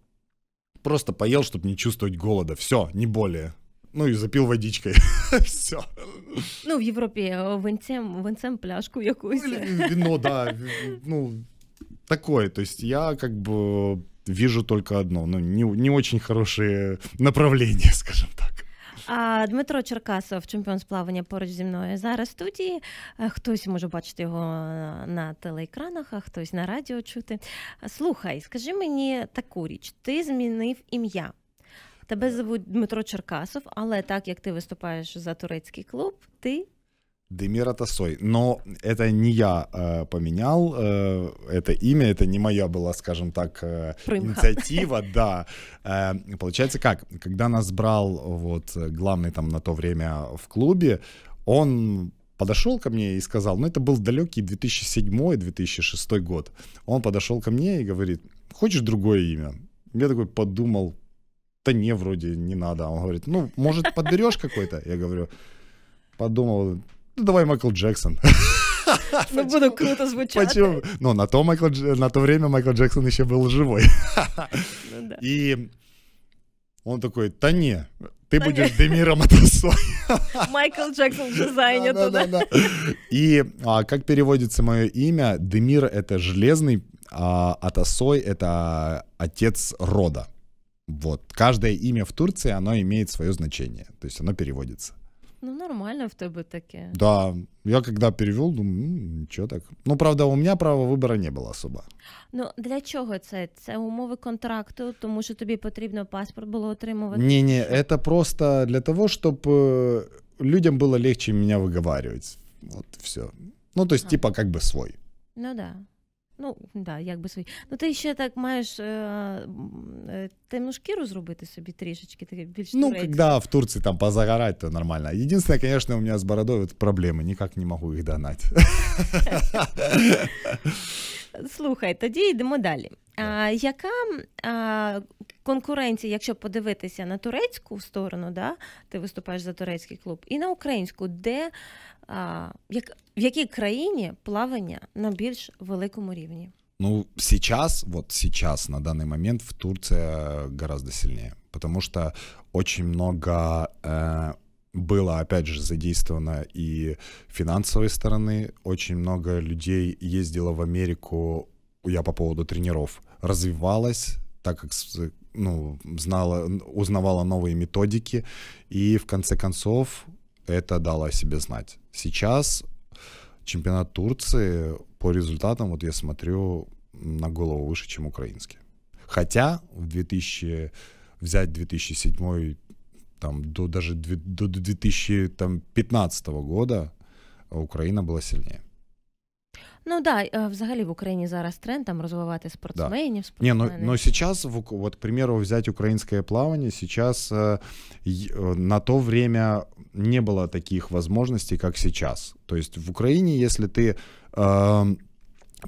просто поел, чтобы не чувствовать голода. Все, не более. ну и запил водичкой. Все. Ну, в Європі е, винцем, винцем пляшку якусь. Ну, вино, да. Ну, такое. То есть я как бы вижу только одно. Ну, не, не очень хорошие направления, скажем так. А Дмитро Черкасов, чемпіон з плавання поруч зі мною зараз в студії. Е, Хтось може бачити його на телеекранах, а хтось на радіо чути. Слухай, скажи мені таку річ: ти змінив ім'я. Тебе звуть Дмитро Черкасов, але так як ти виступаєш за турецький клуб, ти Демир Атасой. Но это не я э, поменял э, это имя, это не моя была, скажем так, э, инициатива, да. Э, получается как, когда нас брал вот главный там на то время в клубе, он подошел ко мне и сказал, ну это был далекий 2007-2006 год. Он подошел ко мне и говорит, хочешь другое имя? Я такой подумал, да не, вроде не надо. Он говорит, ну, может, подберешь какой-то? Я говорю, подумал, ну, давай Майкл Джексон. ну, буде круто звучати. Почему? Ну, на то, Майкл, на то время Майкл Джексон еще был живой. Ну, да. И он такой, да не, ты Да будешь Демиром Атасой. Майкл Джексон вже зайнято. да? Да-да-да. И а, как переводится мое имя? Демир — это железный, а Атасой — это отец рода. Вот. Каждое имя в Турции, оно имеет свое значение. То есть оно переводится. Ну, нормально в тебе таке. Да, я когда перевел, думаю, «М, ничего так. Ну, правда, у меня права выбора не было особо. Ну, для чого це? Це умови контракту, тому що тобі потрібно паспорт було отримувати. Не-не, это просто для того, чтобы людям было легче меня выговаривать. Вот все. Ну, то есть, А. типа, как бы свой. Ну да. Ну, да, як би свій. Ну, ти ще так маєш е, м, е, темну шкіру зробити собі трішечки, таке більш Ну, турецьке. когда в Турции там позагорать, то нормально. Единственное, конечно, у меня с бородой вот проблемы, никак не могу их догнать. Слухай, тоді йдемо далі. А, яка а, конкуренція, якщо подивитися на турецьку сторону, да, ти виступаєш за турецький клуб, і на українську, де а, як, в якій країні плавання на більш великому рівні? Ну, сейчас, вот сейчас, на данный момент, в Турция гораздо сильнее. Потому что очень много э, было, опять же, задействовано и финансовой стороны. Очень много людей ездило в Америку, я по поводу тренеров, развивалась, так как ну, знала, узнавала новые методики. И в конце концов это дало о себе знать. Сейчас чемпионат Турции по результатам, вот я смотрю, на голову выше, чем украинский. Хотя в 2000, взять 2007 там, до даже две- до 2015 года Украина была сильнее. Ну да, е, взагалі в Україні зараз тренд там розвивати спортсменів. Не, но, спортсменів. но сейчас, в Ук- вот, к примеру, взять украинское плавание, сейчас э, й- э, на то время не было таких возможностей, как сейчас. То есть в Украине, если ты эм,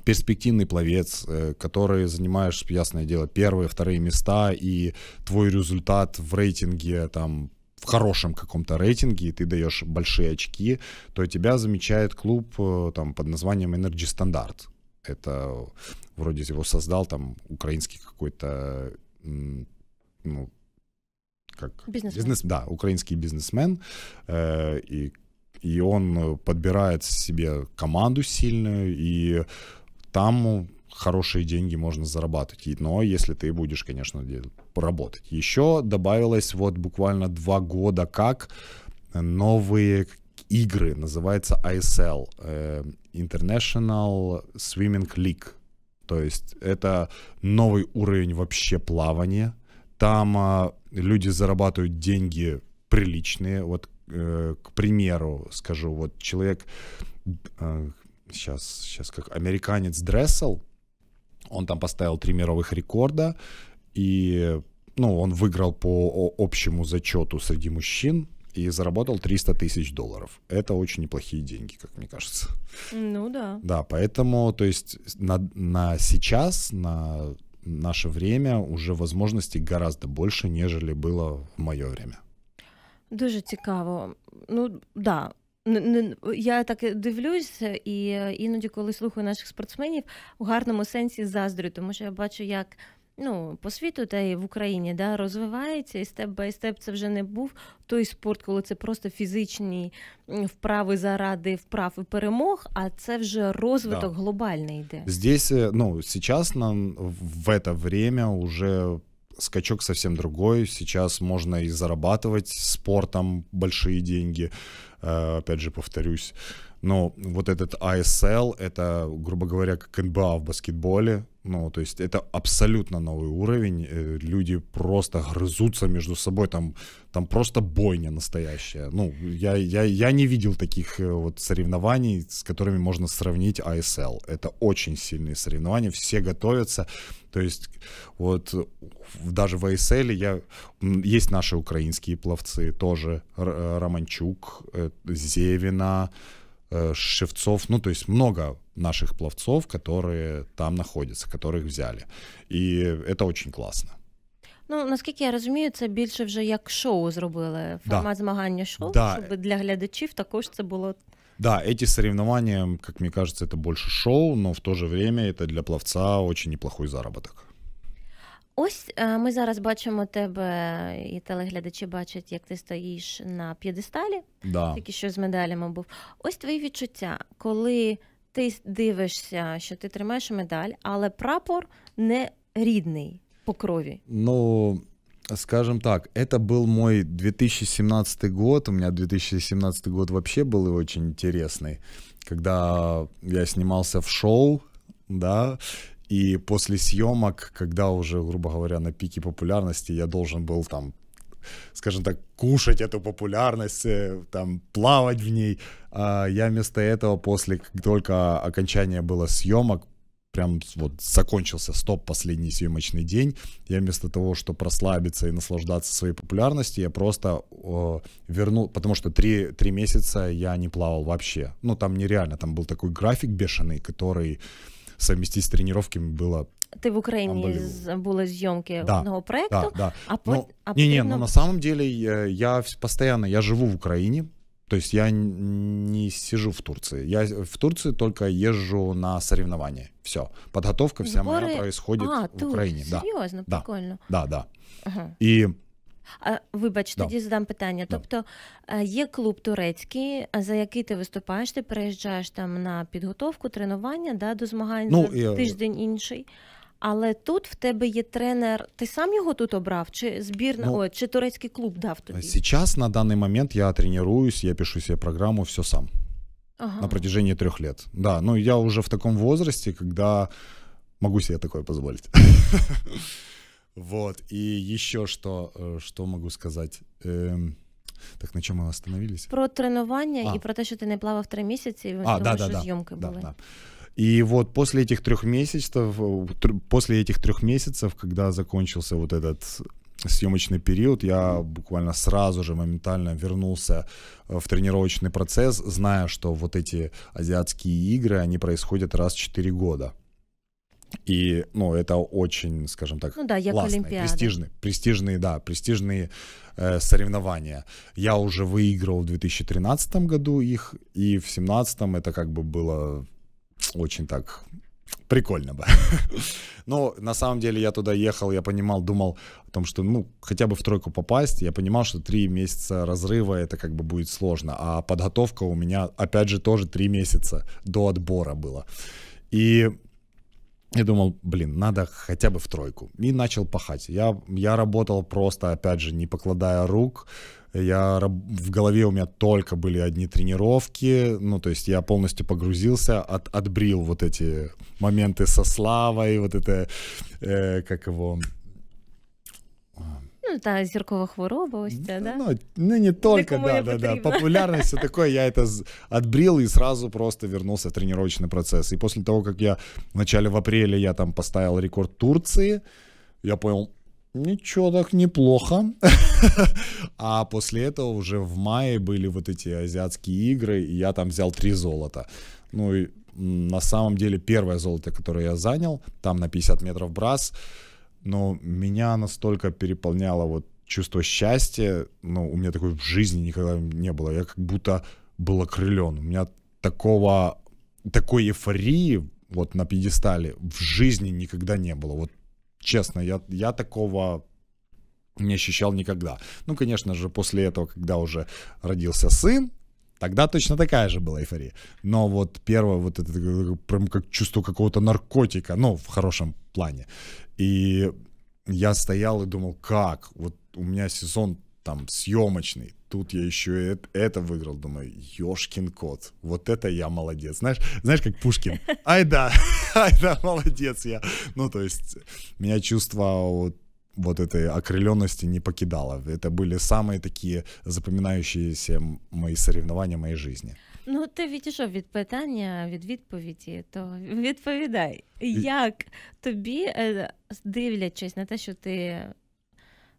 перспективный пловец, э, который занимаешь, ясное дело, первые, вторые места, и твой результат в рейтинге там в хорошем каком-то рейтинге, и ты даешь большие очки, то тебя замечает клуб э, там под названием Energy Standard. Это вроде его создал там украинский какой-то, ну, как Бизнесмен. бизнес, да, украинский бизнесмен, э, и и он э, подбирает себе команду сильную, и там ну, хорошие деньги можно зарабатывать. Но если ты будешь, конечно, где- работать. Еще добавилось вот буквально два года как новые игры, называется ISL, э, International Swimming League. То есть это новый уровень вообще плавания. Там а, люди зарабатывают деньги приличные. Вот, э, к примеру, скажу, вот человек, э, сейчас, сейчас как американец Дрессел, он там поставил три мировых рекорда, и ну, он выиграл по общему зачету среди мужчин и заработал 300 тысяч долларов. Это очень неплохие деньги, как мне кажется. Ну да. Да, поэтому, то есть на, на сейчас, на наше время уже возможностей гораздо больше, нежели было в мое время. Дуже цікаво. Ну, да. Я так дивлюся, і е, іноді, коли слухаю наших спортсменів, у гарному сенсі заздрю, тому що я бачу, як ну, по світу та і в Україні да, розвивається, і степ бай степ це вже не був той спорт, коли це просто фізичні вправи заради вправ і перемог, а це вже розвиток да. глобальний йде. Здесь, э, ну, сейчас нам в это время уже скачок совсем другой. Сейчас можно и зарабатывать спортом большие деньги. Э, опять же, повторюсь. Но вот этот ASL, это, грубо говоря, как НБА в баскетболе. Ну, то есть это абсолютно новый уровень. Э, люди просто грызутся между собой. Там, там просто бойня настоящая. Ну, я, я, я не видел таких э, вот соревнований, с которыми можно сравнить ASL. Это очень сильные соревнования. Все готовятся. То есть вот даже в ASL я, есть наши украинские пловцы тоже. Романчук, Зевина, Э, Шевцов, ну, то есть много наших пловцов, которые там находятся, которых взяли. І це очень класно. Ну, наскільки я розумію, це більше вже як шоу зробили. Формат да. змагання шоу, да. щоб для глядачів також це було. Да, эти соревнования, как мне кажется, это больше шоу, но в то же время это для пловца очень неплохой заработок. Ось е, ми зараз бачимо тебе, і телеглядачі бачать, як ти стоїш на п'єдесталі, да. тільки що з медалями був. Ось твої відчуття, коли ти дивишся, що ти тримаєш медаль, але прапор не рідний по крові. Ну, скажем так, это был мой 2017 год. У меня 2017 год вообще был очень интересный, когда я снимался в шоу, да, и после съемок, когда уже, грубо говоря, на пике популярности, я должен был там скажем так, кушать эту популярность, э, там, плавать в ней. А я вместо этого, после как только окончания было съемок, прям вот закончился стоп последний съемочный день, я вместо того, чтобы расслабиться и наслаждаться своей популярностью, я просто о, вернул, потому что три, три месяца я не плавал вообще. Ну, там нереально, там был такой график бешеный, который совместить с тренировками было Ты в Украине були зйомки да, одного проекту, да, да. а ну, а не, не, ну на самом деле я, я постоянно, я живу в Украине, то есть я не сижу в Турции. Я в Турции только езжу на соревнования. Все. Подготовка вся Сборы... моя происходит а, в Украине. Серьезно, да. прикольно. Да, да. Ага. И А, Вибач, да. тоді задам питання. Да. Тобто е, є клуб турецький, за який ти виступаєш, ти приїжджаєш там на підготовку, тренування да, до змагань ну, за я... тиждень інший. Але тут в тебе є тренер. Ти сам його тут обрав? Чи збірна ну, чи турецький клуб дав тобі? Сейчас на данный момент я тренируюсь, я пишу себе программу, все сам. Ага. На протяжении трех лет. Да, ну я уже в таком возрасте, когда могу себе такое позволить. Вот, и еще что, э, что могу сказать. Эм, так, на чем мы остановились? Про тренування а. і про те, що ти не плавав три місяці, і а, да, да, да, зйомки да, були. Да. И вот после этих трех месяцев, после этих трех месяцев, когда закончился вот этот съемочный период, я буквально сразу же моментально вернулся э, в тренировочный процесс, зная, что вот эти азиатские игры, они происходят раз в 4 года. И, ну, это очень, скажем так, ну, да, классные, Олимпиада. престижные, престижные, да, престижные э, соревнования. Я уже выиграл в 2013 году их, и в 2017 это как бы было очень так прикольно бы. Но на самом деле я туда ехал, я понимал, думал о том, что, ну, хотя бы в тройку попасть, я понимал, что три месяца разрыва это как бы будет сложно, а подготовка у меня, опять же, тоже три месяца до отбора было. И я думал, блин, надо хотя бы в тройку. И начал пахать. Я, я работал просто, опять же, не покладая рук. Я, в голове у меня только были одни тренировки. Ну, то есть я полностью погрузился, от, отбрил вот эти моменты со славой, вот это, э, как его, Ну, та зіркова хвороба, ось ця, да? Ну, ну не только, да, да, да. Популярность, все такое, я это отбрил и сразу просто вернулся в тренировочный процесс. И после того, как я в начале в апреле я там поставил рекорд Турции, я понял, ничего так неплохо. а после этого уже в мае были вот эти азиатские игры, и я там взял три золота. Ну и на самом деле первое золото, которое я занял, там на 50 метров брас, но меня настолько переполняло вот чувство счастья, ну, у меня такой в жизни никогда не было. Я как будто был окрылен. У меня такого, такой эйфории вот на пьедестале в жизни никогда не было. Вот честно, я, я такого не ощущал никогда. Ну, конечно же, после этого, когда уже родился сын, Тогда точно такая же была эйфория. Но вот первое, вот это прям как чувство какого-то наркотика, ну, в хорошем плане. И я стоял и думал, как? Вот у меня сезон там съемочный, тут я еще это, это выиграл, думаю, ёшкин кот, вот это я молодец, знаешь, знаешь, как Пушкин, ай да, ай да, молодец я, ну то есть меня чувство вот вот этой окрыленности не покидало. Это были самые такие запоминающиеся мои соревнования в моей жизни. Ну, ти відійшов від питання, від відповіді, то відповідай, як тобі, е, дивлячись на те, що ти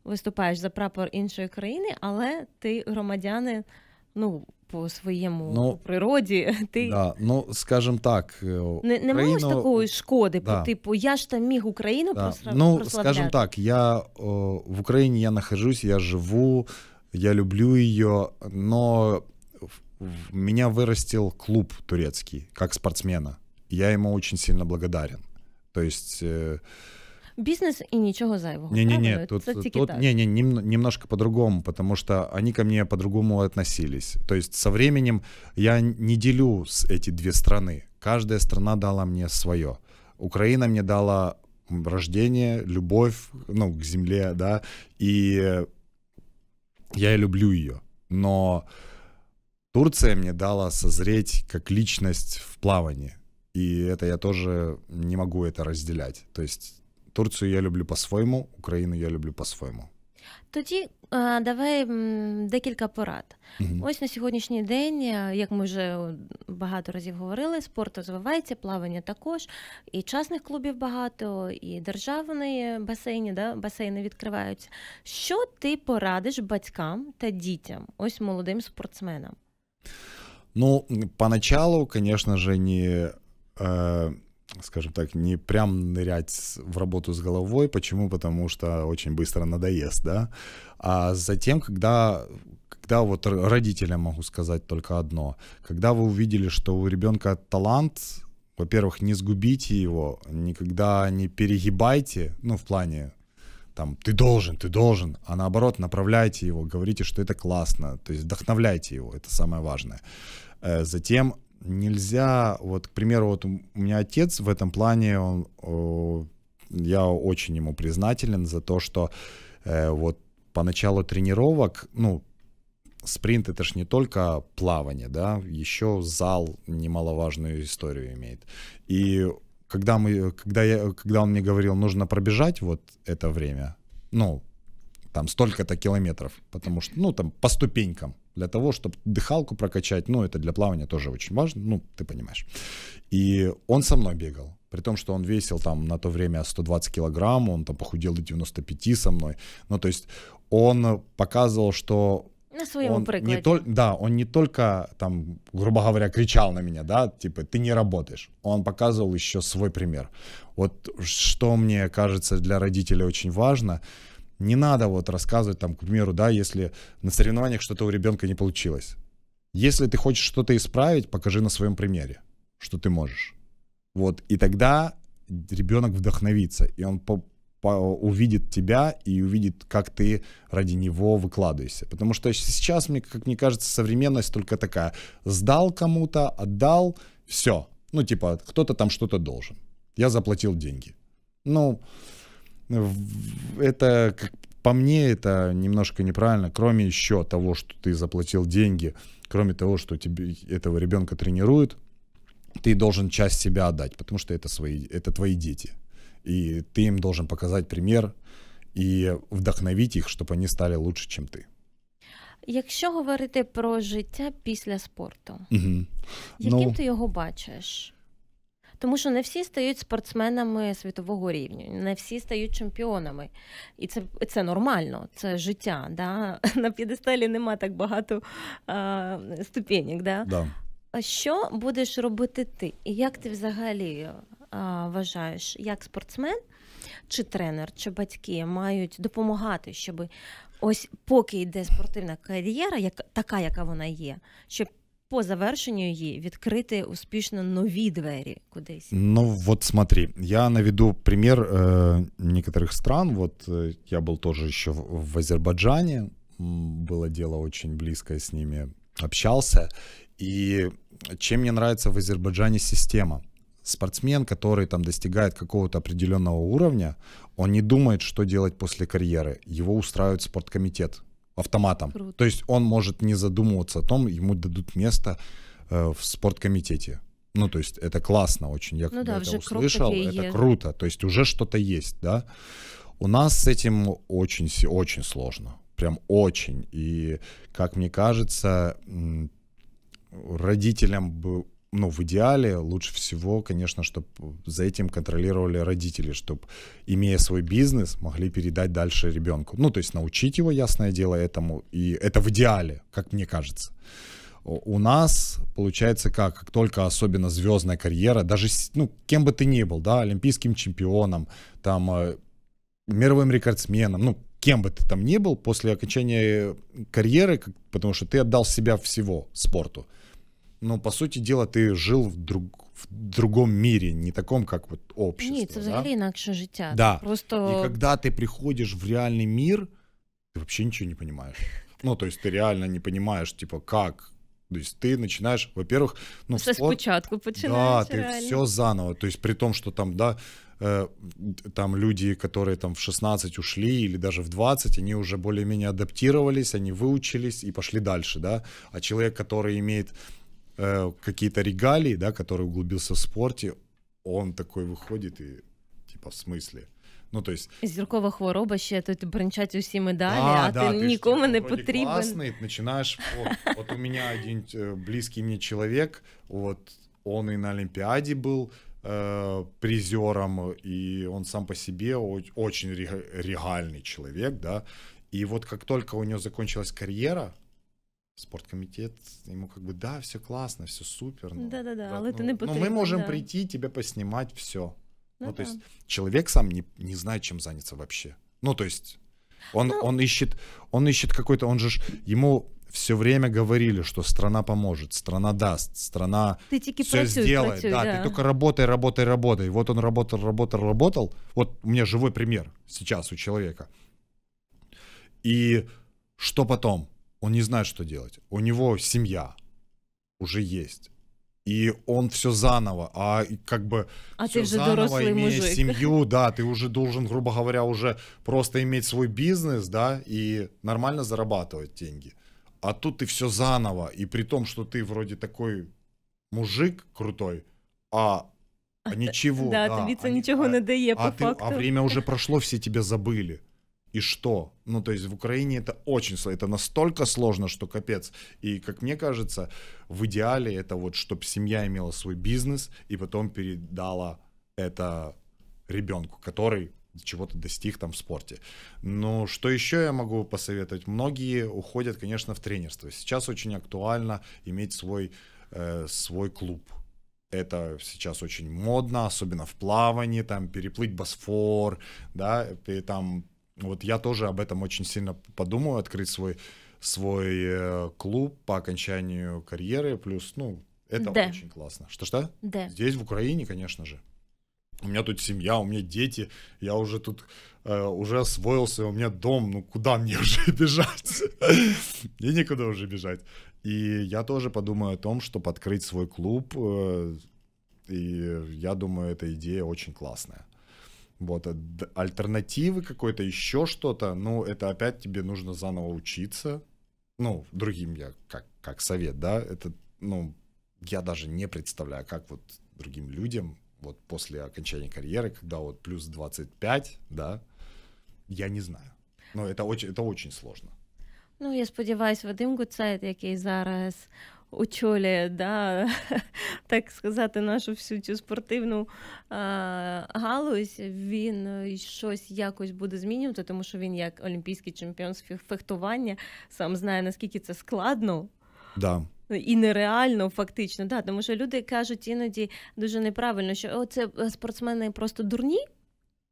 виступаєш за прапор іншої країни, але ти громадянин, ну, по своєму ну, природі. Ти да, ну скажем так, э, не, не Україну... маєш такої шкоди, да. по типу я ж там міг Україну да. прослав... Ну, скажем так, я о, в Україні я нахожусь, я живу, я люблю ее, но меня вырастил клуб турецкий как спортсмена. Я ему очень сильно благодарен. То есть э, Бизнес и ничего зайвого. Не-не-не, тут, тут не, не, немножко по-другому, потому что они ко мне по-другому относились. То есть со временем я не делю эти две страны. Каждая страна дала мне свое. Украина мне дала рождение, любовь, ну, к земле, да, и я люблю ее. Но Турция мне дала созреть как личность в плавании. И это я тоже не могу это разделять. То есть Турцію я люблю по-своєму, Україну я люблю по-своєму. Тоді давай декілька порад. Угу. Ось на сьогоднішній день, як ми вже багато разів говорили, спорт розвивається, плавання також, і частних клубів багато, і державні басейни, да, басейни відкриваються. Що ти порадиш батькам та дітям, ось молодим спортсменам? Ну, поначалу, конечно же, не э, скажем так, не прям нырять в работу с головой. Почему? Потому что очень быстро надоест, да. А затем, когда, когда вот родителям могу сказать только одно, когда вы увидели, что у ребенка талант, во-первых, не сгубите его, никогда не перегибайте, ну, в плане там, ты должен, ты должен, а наоборот, направляйте его, говорите, что это классно, то есть вдохновляйте его, это самое важное. Э, затем нельзя, вот, к примеру, вот у меня отец в этом плане, он, я очень ему признателен за то, что э, вот по началу тренировок, ну, спринт это ж не только плавание, да, еще зал немаловажную историю имеет. И когда мы, когда я, когда он мне говорил, нужно пробежать вот это время, ну, там столько-то километров, потому что, ну, там по ступенькам, для того, чтобы дыхалку прокачать, ну, это для плавания тоже очень важно, ну, ты понимаешь. И он со мной бегал, при том, что он весил там на то время 120 килограмм, он там похудел до 95 со мной, ну, то есть он показывал, что на своем он прикладе. Не тол- да, он не только там, грубо говоря, кричал на меня, да, типа, ты не работаешь. Он показывал еще свой пример. Вот что мне кажется для родителей очень важно – не надо вот рассказывать, там, к примеру, да, если на соревнованиях что-то у ребенка не получилось. Если ты хочешь что-то исправить, покажи на своем примере, что ты можешь. Вот, и тогда ребенок вдохновится, и он по, увидит тебя и увидит, как ты ради него выкладываешься. Потому что сейчас, мне, как мне кажется, современность только такая. Сдал кому-то, отдал, все. Ну, типа, кто-то там что-то должен. Я заплатил деньги. Ну, это, как по мне, это немножко неправильно. Кроме еще того, что ты заплатил деньги, кроме того, что тебе этого ребенка тренируют, ты должен часть себя отдать, потому что это, свои, это твои дети. И ты им должен показать пример і вдохновити їх, щоб вони стали лучше, ніж ти. Якщо говорити про життя після спорту, угу. яким ну, ти його бачиш? Тому що не всі стають спортсменами світового рівня, не всі стають чемпіонами. І це це нормально, це життя. Да? На п'єдесталі нема так багато а, ступенек. Да? Да. А що будеш робити ти? І як ти взагалі а, вважаєш, як спортсмен чи тренер, чи батьки мають допомагати, щоб ось поки йде спортивна кар'єра, як така, яка вона є, щоб по завершенню її відкрити успішно нові двері кудись? Ну вот смотри, я наведу пример э, некоторых стран. Вот э, я был тоже еще в, в Азербайджане, было дело очень близкое с ними, общался. И чем мне нравится в Азербайджане система? Спортсмен, который там достигает какого-то определенного уровня, он не думает, что делать после карьеры. Его устраивает спорткомитет автоматом. Круто. То есть он может не задумываться о том, ему дадут место э, в спорткомитете. Ну, то есть это классно очень. Я Ну когда да, это услышал, это есть. круто. То есть уже что-то есть, да. У нас с этим очень, очень сложно. Прям очень. И, как мне кажется, родителям бы, ну, в идеале лучше всего, конечно, чтобы за этим контролировали родители, чтобы, имея свой бизнес, могли передать дальше ребенку. Ну, то есть научить его, ясное дело, этому. И это в идеале, как мне кажется. У нас получается как, как только особенно звездная карьера, даже, ну, кем бы ты ни был, да, олимпийским чемпионом, там, э, мировым рекордсменом, ну, кем бы ты там ни был, после окончания карьеры, потому что ты отдал себя всего спорту, ну, по сути дела, ты жил в, друг, в другом мире, не таком, как вот общество. Ні, це да? взагалі інакше життя. Да. Просто И когда ты приходишь в реальный мир, ты вообще ничего не понимаешь. Ну, то есть ты реально не понимаешь, типа, как. То есть ты начинаешь, во-первых, ну, в все спорт- спочатку да, починаєш. ты реально. все заново. То есть при том, что там, да, э, там люди, которые там в 16 ушли или даже в 20, они уже более-менее адаптировались, они выучились и пошли дальше, да. А человек, который имеет э, какие-то регалии, да, который углубился в спорте, он такой выходит и типа в смысле? Ну, то есть Зіркова хвороба ще тут бринчать усі медалі, да, а да, ти ж, нікому типа, не вроде потрібен. классный, начинаешь, вот, вот у меня один э, близкий мне человек, вот он и на Олимпиаде был э, призером, и он сам по себе о- очень рега- регальный человек, да, и вот как только у него закончилась карьера, спорткомитет ему как бы, да, все классно, все супер. ну, Да-да-да, брат, але ти ну, не ну, мы потрібен, можем да. прийти, тебя поснимать, все. Ну Ну, то да. есть человек сам не, не знает, чем заняться вообще. Ну, то есть он, Ну- он ищет, он ищет какой-то, он же, ж- ему все время говорили, что страна поможет, страна даст, страна Ти тільки все працюй, сделает. працюй, да, да. ты только работай, работай, работай. Вот он работал, работал, работал. Вот у меня живой пример сейчас у человека. И что потом? Он не знает, что делать. У него семья уже есть. И он все заново, а и как бы А всё ти вже заново, дорослий имея мужик. семью, да, ты уже должен, грубо говоря, уже просто иметь свой бизнес, да, и нормально зарабатывать деньги. А тут ты все заново, и при том, что ты вроде такой мужик крутой, а, а ничего. Да, тобі це а не- нічого а- не дає а, по ты- факту. а время уже прошло, все тебя забыли. И что? Ну, то есть в Украине это очень сложно, это настолько сложно, что капец. И, как мне кажется, в идеале это вот, чтобы семья имела свой бизнес и потом передала это ребенку, который чего-то достиг там в спорте. Но что еще я могу посоветовать? Многие уходят, конечно, в тренерство. Сейчас очень актуально иметь свой, э, свой клуб. Это сейчас очень модно, особенно в плавании, там переплыть Босфор, да, и там вот я тоже об этом очень сильно подумаю, открыть свой свой э, клуб по окончанию карьеры, плюс, ну, это Да. очень классно. Что-что? Де? Здесь, в Украине, конечно же. У меня тут семья, у меня дети, я уже тут э, уже освоился, у меня дом, ну куда мне уже бежать? Мне некуда уже бежать. И я тоже подумаю о том, чтобы открыть свой клуб, э, и я думаю, эта идея очень классная. Вот, д- альтернативы какой-то, еще что-то, ну, это опять тебе нужно заново учиться. Ну, другим я, как, как совет, да, это, ну, я даже не представляю, как вот другим людям, вот после окончания карьеры, когда вот плюс 25, да, я не знаю. Но это очень, это очень сложно. Ну, я сподіваюся, Вадим Гуцайт, який зараз очолює, да, так сказати, нашу всю цю спортивну а, галузь, він е, щось якось буде змінювати, тому що він, як олімпійський чемпіон з фехтування, сам знає, наскільки це складно. Да. І нереально, фактично, да, тому що люди кажуть іноді дуже неправильно, що о, це е, спортсмени просто дурні.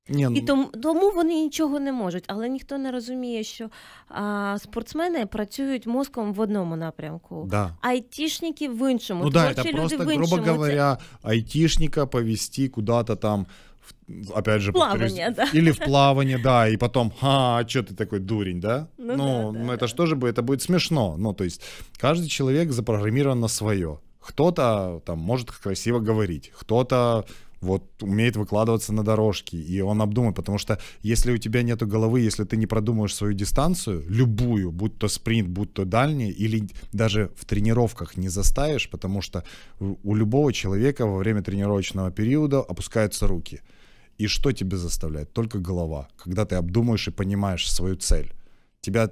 Не, І ну, тому, тому вони нічого не можуть. Але ніхто не розуміє, що а, спортсмени працюють мозком в одному напрямку, да. айтішники в іншому. Ну да, творчі это люди просто, в грубо іншому. Це говоря, айтишника повести куда-то там, в- опять же, повторюсь, Плавание, да. или в плавание, да, и потом, ха, а что ты такой дурень, да? Ну Ну, да, ну, да, это да. же тоже будет, это будет смешно. Ну, то есть каждый человек запрограммирован на свое. Кто-то там может красиво говорить, кто-то вот умеет выкладываться на дорожке, и он обдумает, потому что если у тебя нету головы, если ты не продумаешь свою дистанцию, любую, будь то спринт, будь то дальний, или даже в тренировках не заставишь, потому что у любого человека во время тренировочного периода опускаются руки. И что тебе заставляет? Только голова. Когда ты обдумаешь и понимаешь свою цель. Тебя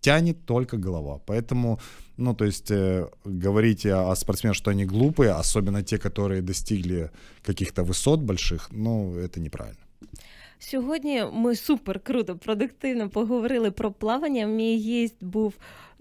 тянет только голова. Поэтому, ну, то есть, э, говорить о, о спортсменах, что они глупые, особенно те, которые достигли каких-то высот больших, ну, это неправильно. Сьогодні ми супер круто, продуктивно поговорили про плавання. Мій гість був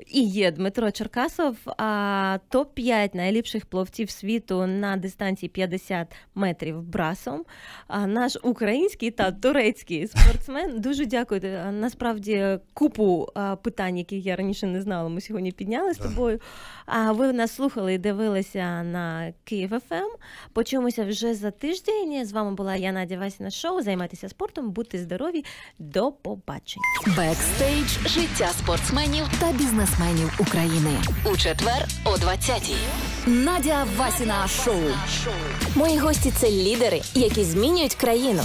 і є Дмитро Черкасов, а топ-5 найліпших плавців світу на дистанції 50 метрів брасом. А наш український та турецький спортсмен. Дуже дякую. Насправді купу питань, яких я раніше не знала, ми сьогодні підняли з тобою. А ви нас слухали і дивилися на Київ ФМ. Почуємося вже за тиждень. З вами була я Надя Васіна Шоу. Займайтеся спортом, будьте здорові. До побачення. Бекстейдж життя спортсменів та бізнесменів України у четвер о 20-й. Надя Васіна Шоу. Мої гості це лідери, які змінюють країну.